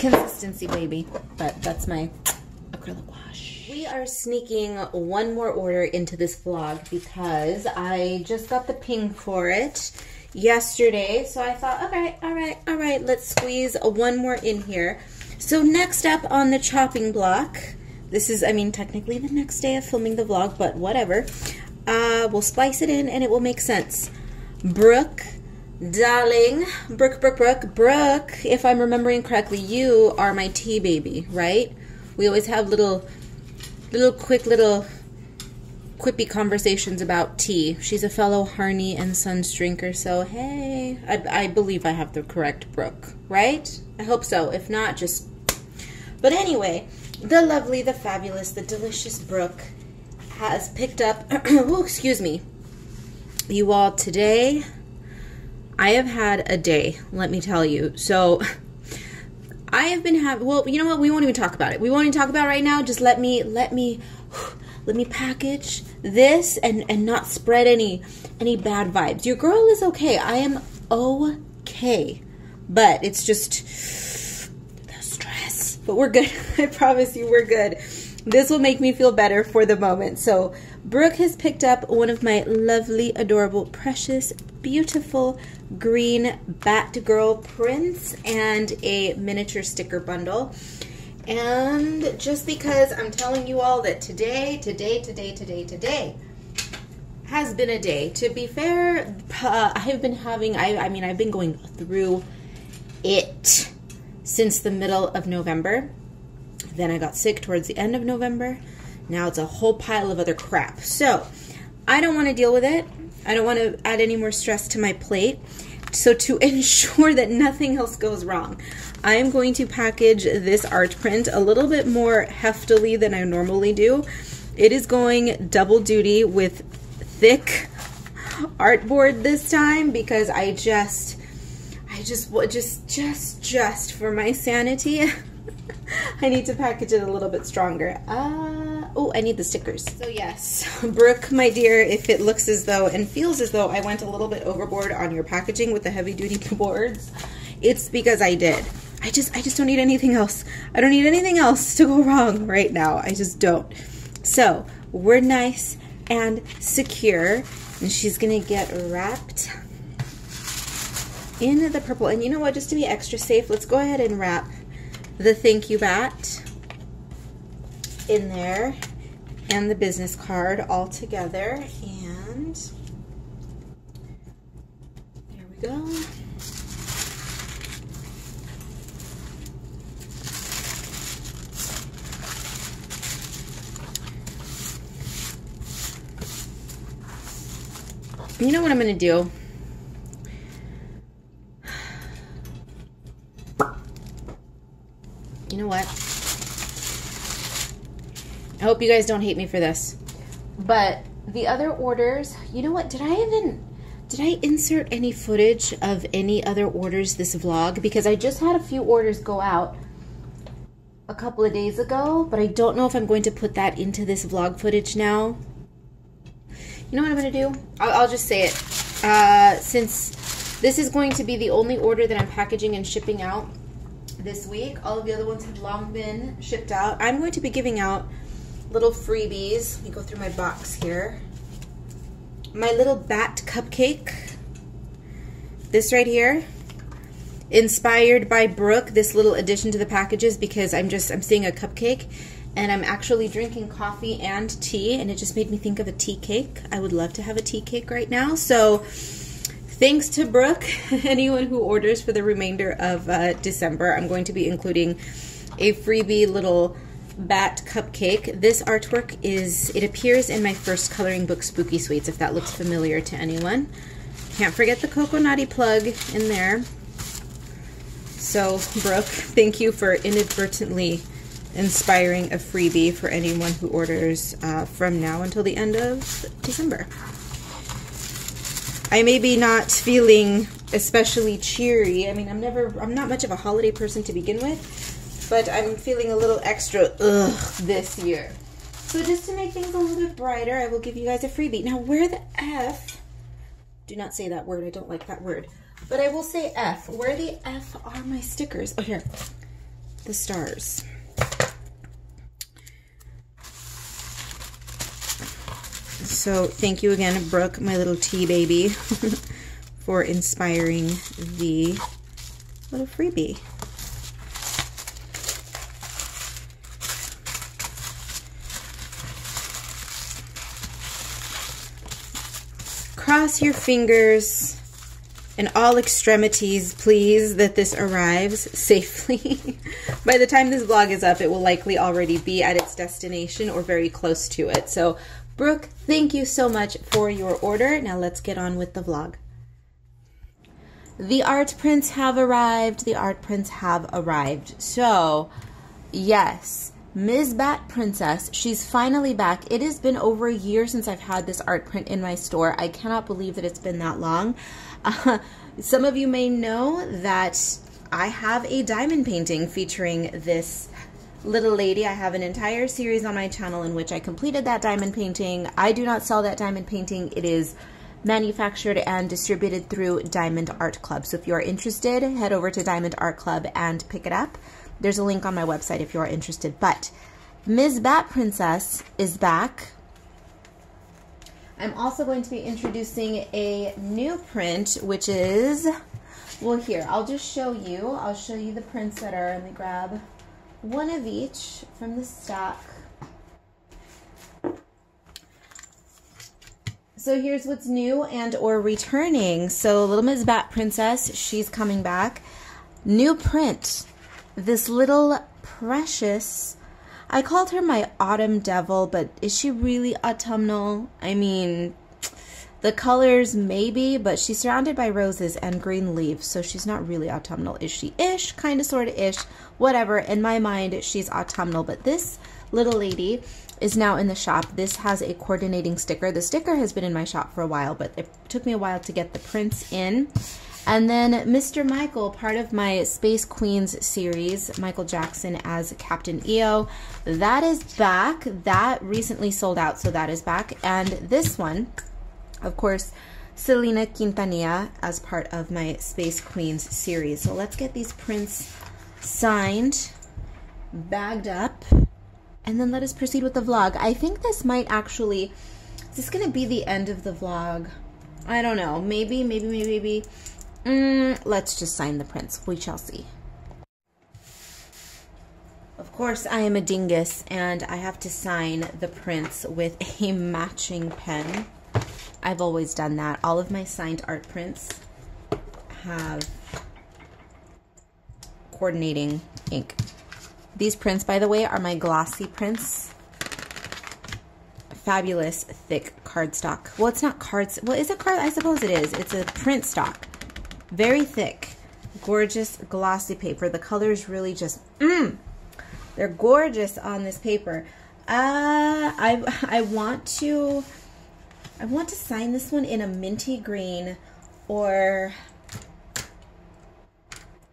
consistency, baby. But that's my acrylic gouache. We are sneaking one more order into this vlog because I just got the ping for it yesterday. So I thought, right, all right, all right, let's squeeze one more in here. So next up on the chopping block, This is, I mean, technically the next day of filming the vlog, but whatever. Uh, we'll splice it in and it will make sense. Brooke, darling, Brooke, Brooke, Brooke, Brooke, if I'm remembering correctly, you are my tea baby, right? We always have little, little quick little quippy conversations about tea. She's a fellow Harney and Sons drinker, so hey, I, I believe I have the correct Brooke, right? I hope so. If not, just. But anyway, the lovely, the fabulous, the delicious Brooke has picked up. oh, excuse me. You all, today I have had a day, let me tell you. So. I have been having well, you know what? We won't even talk about it. We won't even talk about it right now. Just let me let me let me package this and and not spread any any bad vibes. Your girl is okay. I am okay. But it's just the stress. But we're good. I promise you we're good. This will make me feel better for the moment. So, Brooke has picked up one of my lovely, adorable, precious, beautiful green Batgirl prints and a miniature sticker bundle. And just because I'm telling you all that today, today, today, today, today has been a day. To be fair, uh, I've been having, I, I mean, I've been going through it since the middle of November. Then I got sick towards the end of November. Now it's a whole pile of other crap. So I don't want to deal with it. I don't want to add any more stress to my plate. So to ensure that nothing else goes wrong, I am going to package this art print a little bit more heftily than I normally do. It is going double duty with thick artboard this time because I just, I just, just, just, just for my sanity, I need to package it a little bit stronger. Uh, oh, I need the stickers. So yes, Brooke, my dear, if it looks as though and feels as though I went a little bit overboard on your packaging with the heavy duty boards, it's because I did. I just, I just don't need anything else. I don't need anything else to go wrong right now. I just don't. So we're nice and secure and she's gonna get wrapped in the purple. And you know what, just to be extra safe, let's go ahead and wrap the thank you bat in there and the business card all together. And there we go. You know what I'm going to do? You know what? I hope you guys don't hate me for this. But the other orders, you know what? Did I even did I insert any footage of any other orders this vlog? Because I just had a few orders go out a couple of days ago, but I don't know if I'm going to put that into this vlog footage now. You know what I'm going to do? I'll, I'll, just say it. Uh, since this is going to be the only order that I'm packaging and shipping out this week, all of the other ones have long been shipped out. I'm going to be giving out little freebies. Let me go through my box here. My little bat cupcake. This right here. Inspired by Brooke, this little addition to the packages because I'm just, I'm seeing a cupcake and I'm actually drinking coffee and tea, and it just made me think of a tea cake. I would love to have a tea cake right now. So, thanks to Brooke, anyone who orders for the remainder of uh, December, I'm going to be including a freebie little bat cupcake. This artwork is, it appears in my first coloring book, Spooky Sweets, if that looks familiar to anyone. Can't forget the Koko Naughty plug in there. So, Brooke, thank you for inadvertently inspiring a freebie for anyone who orders uh, from now until the end of December. I may be not feeling especially cheery. I mean, I'm never, I'm not much of a holiday person to begin with, but I'm feeling a little extra ugh this year. So just to make things a little bit brighter, I will give you guys a freebie. Now, where the F, do not say that word, I don't like that word, but I will say F. Where the F are my stickers? Oh, here, the stars. So thank you again, Brooke, my little tea baby, for inspiring the little freebie. Cross your fingers and all extremities, please, that this arrives safely. By the time this vlog is up, it will likely already be at its destination or very close to it. So Brooke, thank you so much for your order. Now let's get on with the vlog. The art prints have arrived. The art prints have arrived. So, yes, Ms. Bat Princess, she's finally back. It has been over a year since I've had this art print in my store. I cannot believe that it's been that long. Uh, some of you may know that I have a diamond painting featuring this little lady. I have an entire series on my channel in which I completed that diamond painting. I do not sell that diamond painting. It is manufactured and distributed through Diamond Art Club. So if you're interested, head over to Diamond Art Club and pick it up. There's a link on my website if you're interested. But Ms. Bat Princess is back. I'm also going to be introducing a new print, which is, well, here, I'll just show you. I'll show you the prints that are, let me grab one of each from the stock. So here's what's new and or returning. So Little Miss Bat Princess, she's coming back. New print. This little precious, I called her my autumn devil, but is she really autumnal? I mean, the colors maybe, but she's surrounded by roses and green leaves, so she's not really autumnal. Is she ish? Kind of, sort of ish. Whatever. In my mind, she's autumnal, but this little lady is now in the shop. This has a coordinating sticker. The sticker has been in my shop for a while, but it took me a while to get the prints in. And then Mr. Michael, part of my Space Queens series, Michael Jackson as Captain EO. That is back. That recently sold out, so that is back. And this one, of course, Selena Quintanilla as part of my Space Queens series. So let's get these prints signed, bagged up, and then let us proceed with the vlog. I think this might actually, is this going to be the end of the vlog? I don't know. Maybe, maybe, maybe, maybe. Mm, let's just sign the prints. We shall see. Of course, I am a dingus, and I have to sign the prints with a matching pen. I've always done that. All of my signed art prints have coordinating ink. These prints, by the way, are my glossy prints. Fabulous thick cardstock. Well, it's not cards. Well, is it card? I suppose it is. It's a print stock. Very thick. Gorgeous glossy paper. The colors really just, mmm. They're gorgeous on this paper. Uh, I, I want to, I want to sign this one in a minty green or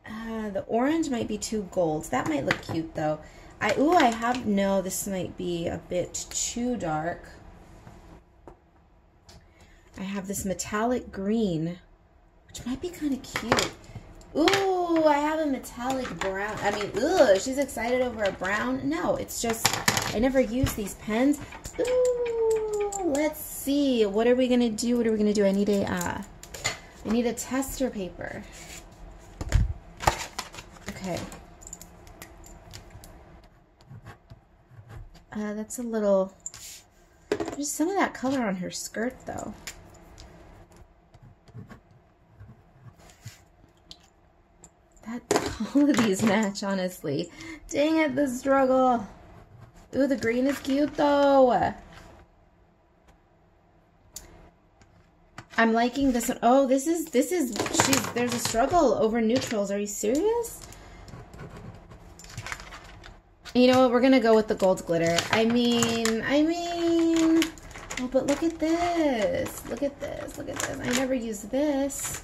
uh, the orange might be too gold. That might look cute though. I ooh, I have no. This might be a bit too dark. I have this metallic green, which might be kind of cute. Ooh, I have a metallic brown. I mean, ugh, she's excited over a brown. No, it's just I never use these pens. Ooh, let's see. What are we gonna do? What are we gonna do? I need a uh, I need a tester paper. Okay. Uh, that's a little... There's some of that color on her skirt, though. That, all of these match, honestly. Dang it, the struggle. Ooh, the green is cute, though. I'm liking this one. Oh, this is, this is, she's, there's a struggle over neutrals. Are you serious? You know what? We're going to go with the gold glitter. I mean, I mean... Oh, but look at this. Look at this. Look at this. I never use this.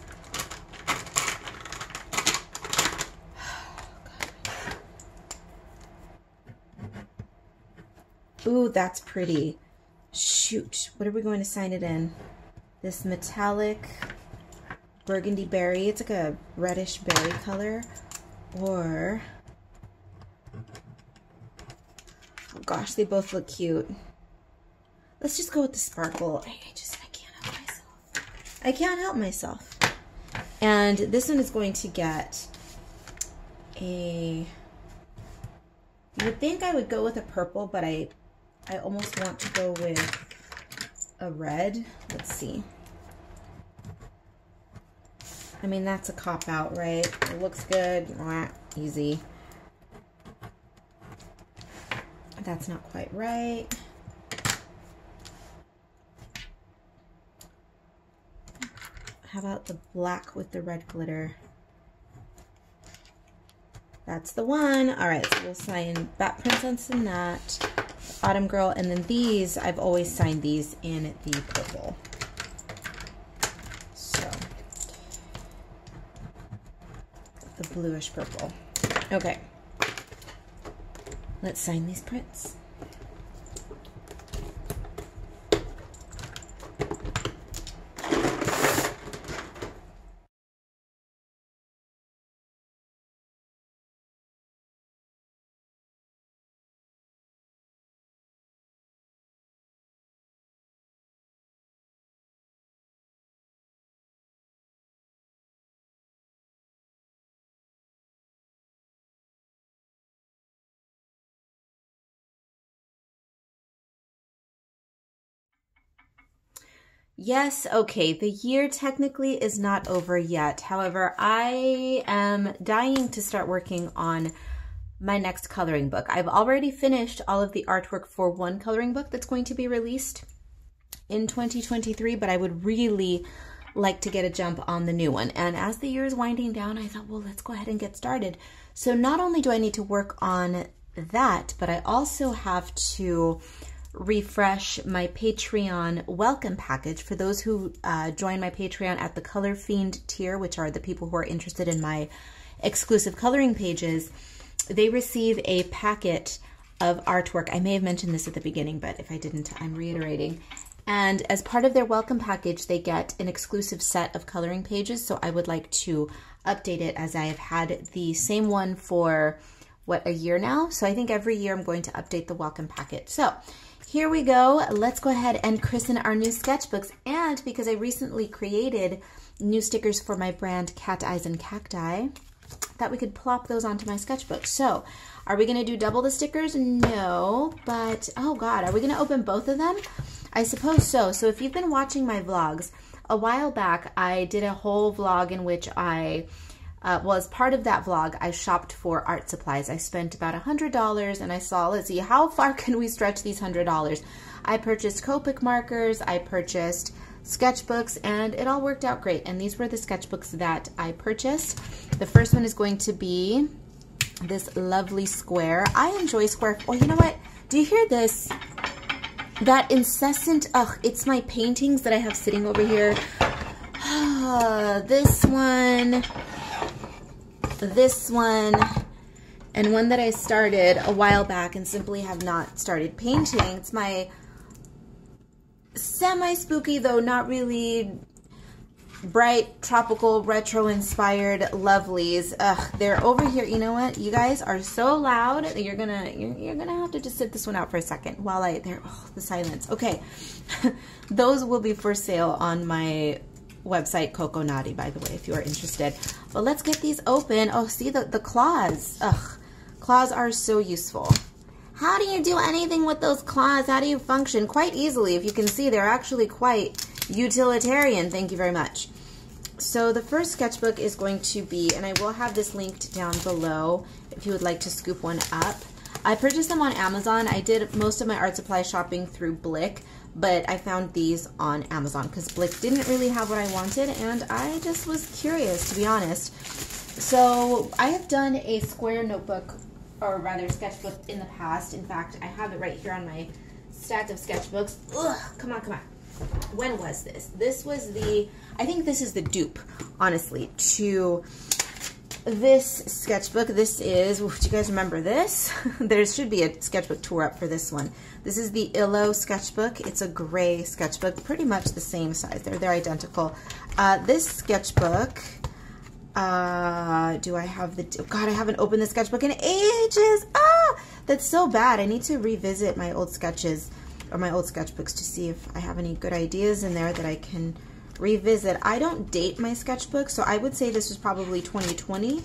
Ooh, that's pretty. Shoot. What are we going to sign it in? This metallic burgundy berry. It's like a reddish berry color. Or Oh gosh, they both look cute. Let's just go with the sparkle. I, just, I can't help myself. I can't help myself. And this one is going to get a, you would think I would go with a purple, but I, I almost want to go with a red. Let's see. I mean, that's a cop out, right? It looks good. Easy. That's not quite right. How about the black with the red glitter? That's the one. All right, so we'll sign Bat Princess in that. Autumn Girl, and then these, I've always signed these in the purple. So, the bluish purple. Okay. Let's sign these prints. Yes, okay, the year technically is not over yet. However, I am dying to start working on my next coloring book. I've already finished all of the artwork for one coloring book that's going to be released in 2023, but I would really like to get a jump on the new one. And as the year is winding down, I thought, well, let's go ahead and get started. So not only do I need to work on that, but I also have to refresh my Patreon welcome package for those who uh, join my Patreon at the Color Fiend tier, which are the people who are interested in my exclusive coloring pages. They receive a packet of artwork. I may have mentioned this at the beginning, but if I didn't, I'm reiterating. And as part of their welcome package, they get an exclusive set of coloring pages. So I would like to update it as I have had the same one for what a year now. So I think every year I'm going to update the welcome packet. So here we go. Let's go ahead and christen our new sketchbooks. And because I recently created new stickers for my brand Cat Eyes and Cacti, thought we could plop those onto my sketchbook. So are we going to do double the stickers? No, but oh God, are we going to open both of them? I suppose so. So if you've been watching my vlogs, a while back I did a whole vlog in which I uh, well, as part of that vlog, I shopped for art supplies. I spent about $100 and I saw, let's see, how far can we stretch these $100? I purchased Copic markers, I purchased sketchbooks, and it all worked out great. And these were the sketchbooks that I purchased. The first one is going to be this lovely square. I enjoy square. Oh, you know what? Do you hear this? That incessant, ugh, it's my paintings that I have sitting over here. this one, this one, and one that I started a while back and simply have not started painting. It's my semi-spooky, though not really bright, tropical, retro-inspired lovelies. Ugh, they're over here. You know what? You guys are so loud. You're gonna you're, you're gonna have to just sit this one out for a second while I there. Oh, the silence. Okay, those will be for sale on my website Koko Naughty, by the way, if you are interested. But let's get these open. Oh, see the, the claws. Ugh, claws are so useful. How do you do anything with those claws? How do you function? Quite easily. If you can see, they're actually quite utilitarian. Thank you very much. So the first sketchbook is going to be, and I will have this linked down below if you would like to scoop one up. I purchased them on Amazon. I did most of my art supply shopping through Blick, but I found these on Amazon because Blick didn't really have what I wanted and I just was curious to be honest. So I have done a square notebook or rather sketchbook in the past. In fact, I have it right here on my stack of sketchbooks. Ugh, come on, come on. When was this? This was the, I think this is the dupe, honestly, to this sketchbook. This is, do you guys remember this? there should be a sketchbook tour up for this one. This is the Illo sketchbook. It's a gray sketchbook, pretty much the same size. They're, they're identical. Uh, this sketchbook, uh, do I have the, oh God, I haven't opened the sketchbook in ages. Ah, that's so bad. I need to revisit my old sketches or my old sketchbooks to see if I have any good ideas in there that I can revisit. I don't date my sketchbook, so I would say this was probably 2020.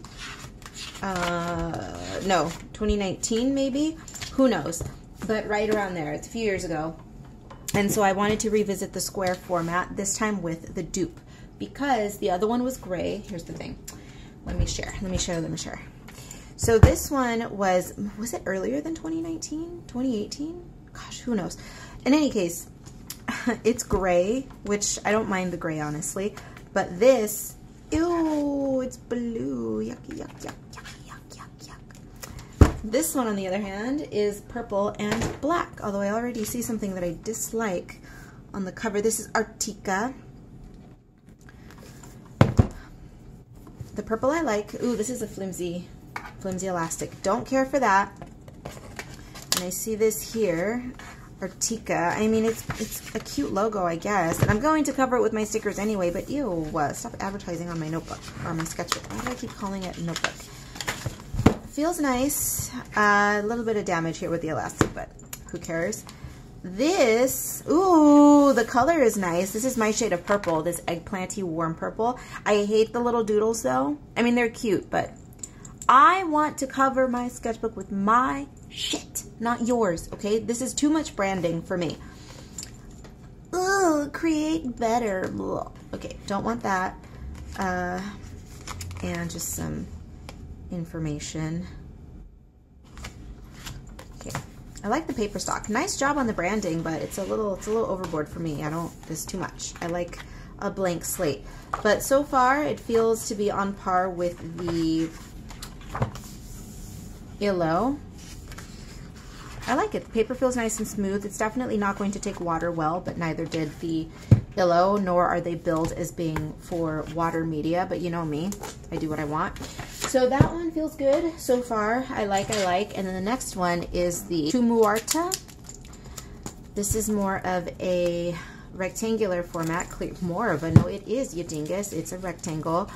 Uh, no, 2019 maybe. Who knows? But right around there. It's a few years ago. And so I wanted to revisit the square format, this time with the dupe because the other one was gray. Here's the thing. Let me share. Let me share. Let me share. So this one was, was it earlier than 2019? 2018? Gosh, who knows? In any case, it's gray, which I don't mind the gray, honestly. But this, ew, it's blue. Yuck, yuck, yuck, yuck, yuck, yuck, yuck. This one, on the other hand, is purple and black, although I already see something that I dislike on the cover. This is Artica. The purple I like. Ooh, this is a flimsy, flimsy elastic. Don't care for that. And I see this here, Artica. I mean, it's it's a cute logo, I guess. And I'm going to cover it with my stickers anyway, but ew, uh, stop advertising on my notebook, or my sketchbook. Why do I keep calling it notebook? Feels nice. Uh, a little bit of damage here with the elastic, but who cares? This, ooh, the color is nice. This is my shade of purple, this eggplanty warm purple. I hate the little doodles though. I mean, they're cute, but I want to cover my sketchbook with my shit, not yours, okay? This is too much branding for me. Ooh, create better. Okay, don't want that. Uh, and just some information. Okay. I like the paper stock. Nice job on the branding, but it's a little it's a little overboard for me. I don't this too much. I like a blank slate. But so far it feels to be on par with the Illo. I like it. The paper feels nice and smooth. It's definitely not going to take water well, but neither did the Illo, nor are they billed as being for water media, but you know me. I do what I want. So that one feels good so far. I like, I like. And then the next one is the Tumuarta. This is more of a rectangular format. Clear, more of a, no, it is, you. It's a rectangle.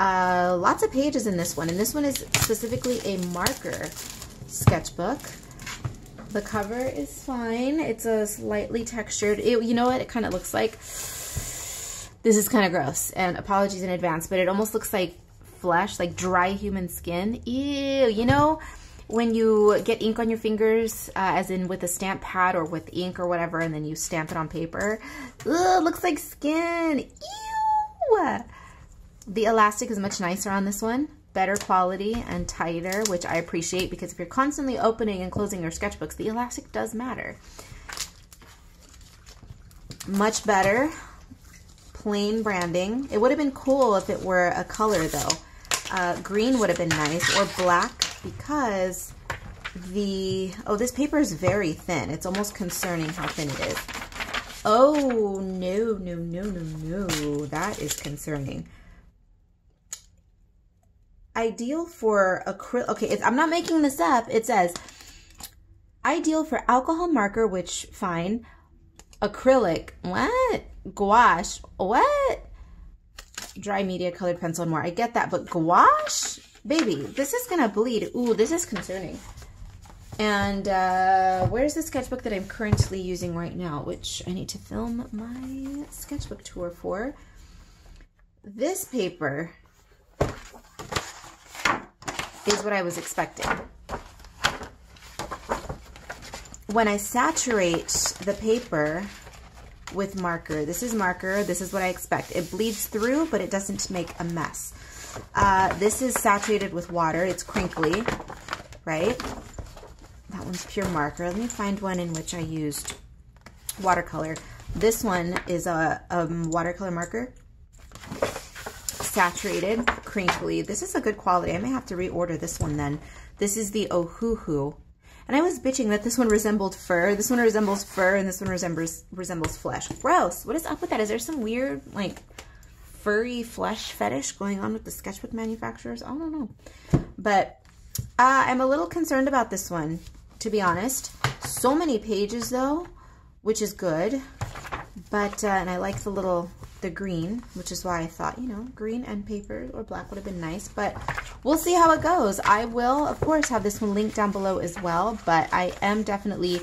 Uh, lots of pages in this one. And this one is specifically a marker sketchbook. The cover is fine. It's a slightly textured, it, you know what it kind of looks like? This is kind of gross, and apologies in advance, but it almost looks like flesh, like dry human skin. Ew, you know, when you get ink on your fingers, uh, as in with a stamp pad or with ink or whatever, and then you stamp it on paper. Ugh, looks like skin. Ew! The elastic is much nicer on this one. Better quality and tighter, which I appreciate because if you're constantly opening and closing your sketchbooks, the elastic does matter. Much better. Plain branding. It would have been cool if it were a color though. Uh, green would have been nice, or black, because the, oh, this paper is very thin. It's almost concerning how thin it is. Oh, no, no, no, no, no. That is concerning. Ideal for acrylic, okay, I'm not making this up. It says, ideal for alcohol marker, which, fine. Acrylic, what? Gouache, what? dry media, colored pencil, and more. I get that, but gouache? Baby, this is gonna bleed. Ooh, this is concerning. And uh, where's the sketchbook that I'm currently using right now, which I need to film my sketchbook tour for. This paper is what I was expecting. When I saturate the paper, with marker. This is marker. This is what I expect. It bleeds through, but it doesn't make a mess. Uh, this is saturated with water. It's crinkly, right? That one's pure marker. Let me find one in which I used watercolor. This one is a, a watercolor marker. Saturated, crinkly. This is a good quality. I may have to reorder this one then. This is the Ohuhu and I was bitching that this one resembled fur, this one resembles fur, and this one resembles resembles flesh. Gross. What is up with that? Is there some weird, like, furry flesh fetish going on with the sketchbook manufacturers? I don't know. But uh, I'm a little concerned about this one, to be honest. So many pages, though, which is good. But, uh, and I like the little the green, which is why I thought, you know, green and paper or black would have been nice, but we'll see how it goes. I will, of course, have this one linked down below as well, but I am definitely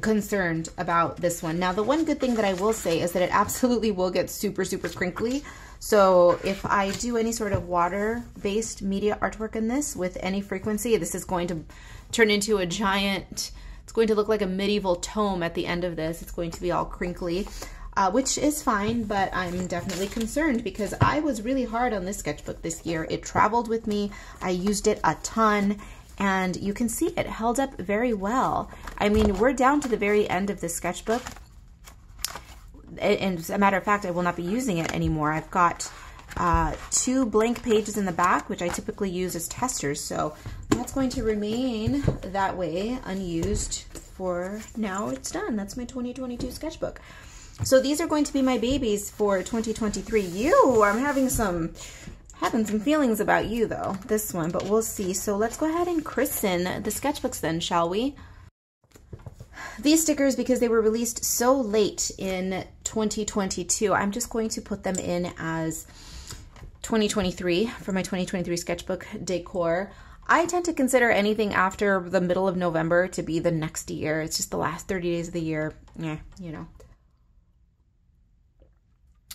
concerned about this one. Now, the one good thing that I will say is that it absolutely will get super, super crinkly. So if I do any sort of water-based media artwork in this with any frequency, this is going to turn into a giant, it's going to look like a medieval tome at the end of this. It's going to be all crinkly. Uh, which is fine, but I'm definitely concerned because I was really hard on this sketchbook this year. It traveled with me. I used it a ton and you can see it held up very well. I mean, we're down to the very end of this sketchbook. And as a matter of fact, I will not be using it anymore. I've got uh, two blank pages in the back, which I typically use as testers. So that's going to remain that way, unused for now it's done. That's my 2022 sketchbook. So these are going to be my babies for 2023. You, I'm having some having some feelings about you though, this one, but we'll see. So let's go ahead and christen the sketchbooks then, shall we? These stickers, because they were released so late in 2022, I'm just going to put them in as 2023 for my 2023 sketchbook decor. I tend to consider anything after the middle of November to be the next year. It's just the last 30 days of the year. Yeah, you know.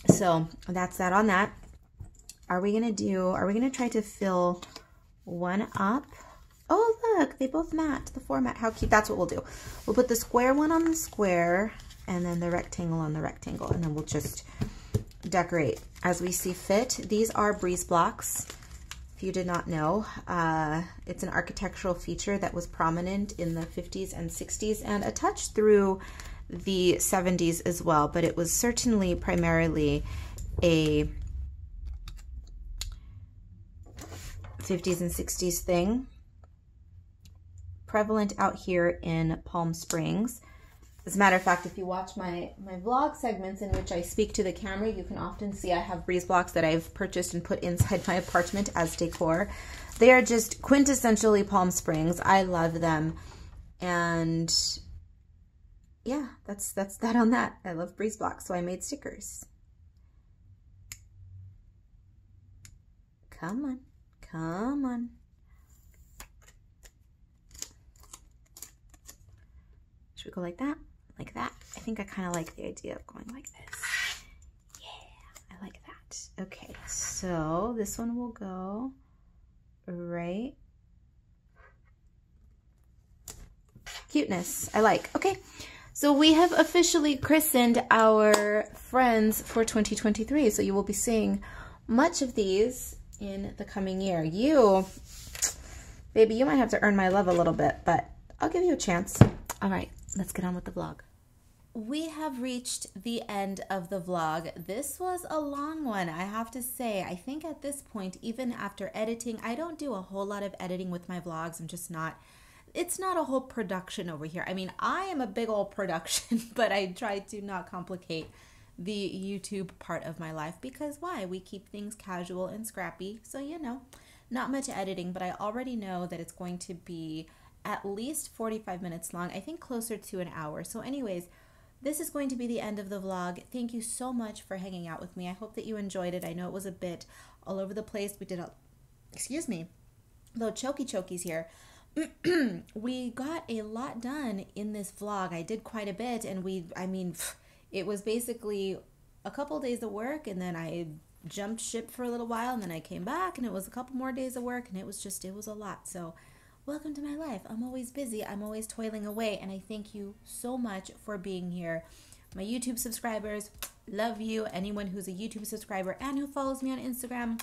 So that's that on that. Are we going to do, are we going to try to fill one up? Oh, look, they both match the format. How cute. That's what we'll do. We'll put the square one on the square and then the rectangle on the rectangle. And then we'll just decorate as we see fit. These are breeze blocks. If you did not know, uh, it's an architectural feature that was prominent in the 50s and 60s and a touch through the 70s as well, but it was certainly primarily a 50s and 60s thing. Prevalent out here in Palm Springs. As a matter of fact, if you watch my, my vlog segments in which I speak to the camera, you can often see I have breeze blocks that I've purchased and put inside my apartment as decor. They are just quintessentially Palm Springs. I love them. And yeah, that's that's that on that. I love breeze blocks, so I made stickers. Come on, come on. Should we go like that? like that. I think I kind of like the idea of going like this. Yeah, I like that. Okay, so this one will go right. Cuteness, I like. Okay, so we have officially christened our friends for 2023. So you will be seeing much of these in the coming year. You, baby, you might have to earn my love a little bit, but I'll give you a chance. All right, let's get on with the vlog we have reached the end of the vlog. This was a long one, I have to say. I think at this point, even after editing, I don't do a whole lot of editing with my vlogs. I'm just not, it's not a whole production over here. I mean, I am a big old production, but I try to not complicate the YouTube part of my life because why? We keep things casual and scrappy. So, you know, not much editing, but I already know that it's going to be at least 45 minutes long. I think closer to an hour. So, anyways, this is going to be the end of the vlog. Thank you so much for hanging out with me. I hope that you enjoyed it. I know it was a bit all over the place. We did a, excuse me, little choky chokies here. we got a lot done in this vlog. I did quite a bit and we, I mean, it was basically a couple days of work and then I jumped ship for a little while and then I came back and it was a couple more days of work and it was just, it was a lot. So welcome to my life. I'm always busy, I'm always toiling away, and I thank you so much for being here. My YouTube subscribers, love you. Anyone who's a YouTube subscriber and who follows me on Instagram,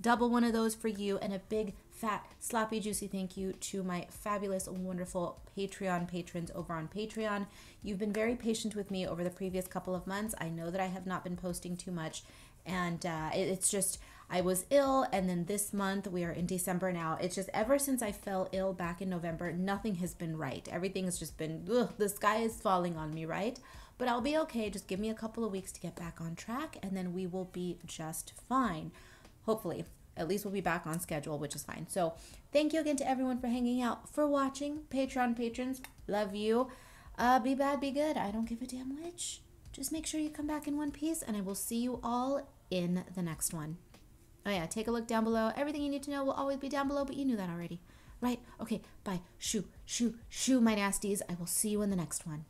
double one of those for you, and a big, fat, sloppy, juicy thank you to my fabulous, wonderful Patreon patrons over on Patreon. You've been very patient with me over the previous couple of months. I know that I have not been posting too much, and uh, it's just I was ill, and then this month we are in December now. It's just ever since I fell ill back in November, nothing has been right. Everything has just been, ugh, the sky is falling on me, right? But I'll be okay. Just give me a couple of weeks to get back on track, and then we will be just fine. Hopefully. At least we'll be back on schedule, which is fine. So, thank you again to everyone for hanging out, for watching. Patreon patrons, love you. Uh, be bad, be good. I don't give a damn which. Just make sure you come back in one piece, and I will see you all in the next one. Oh yeah, take a look down below. Everything you need to know will always be down below, but you knew that already. Right? Okay, bye. Shoo, shoo, shoo, my nasties. I will see you in the next one.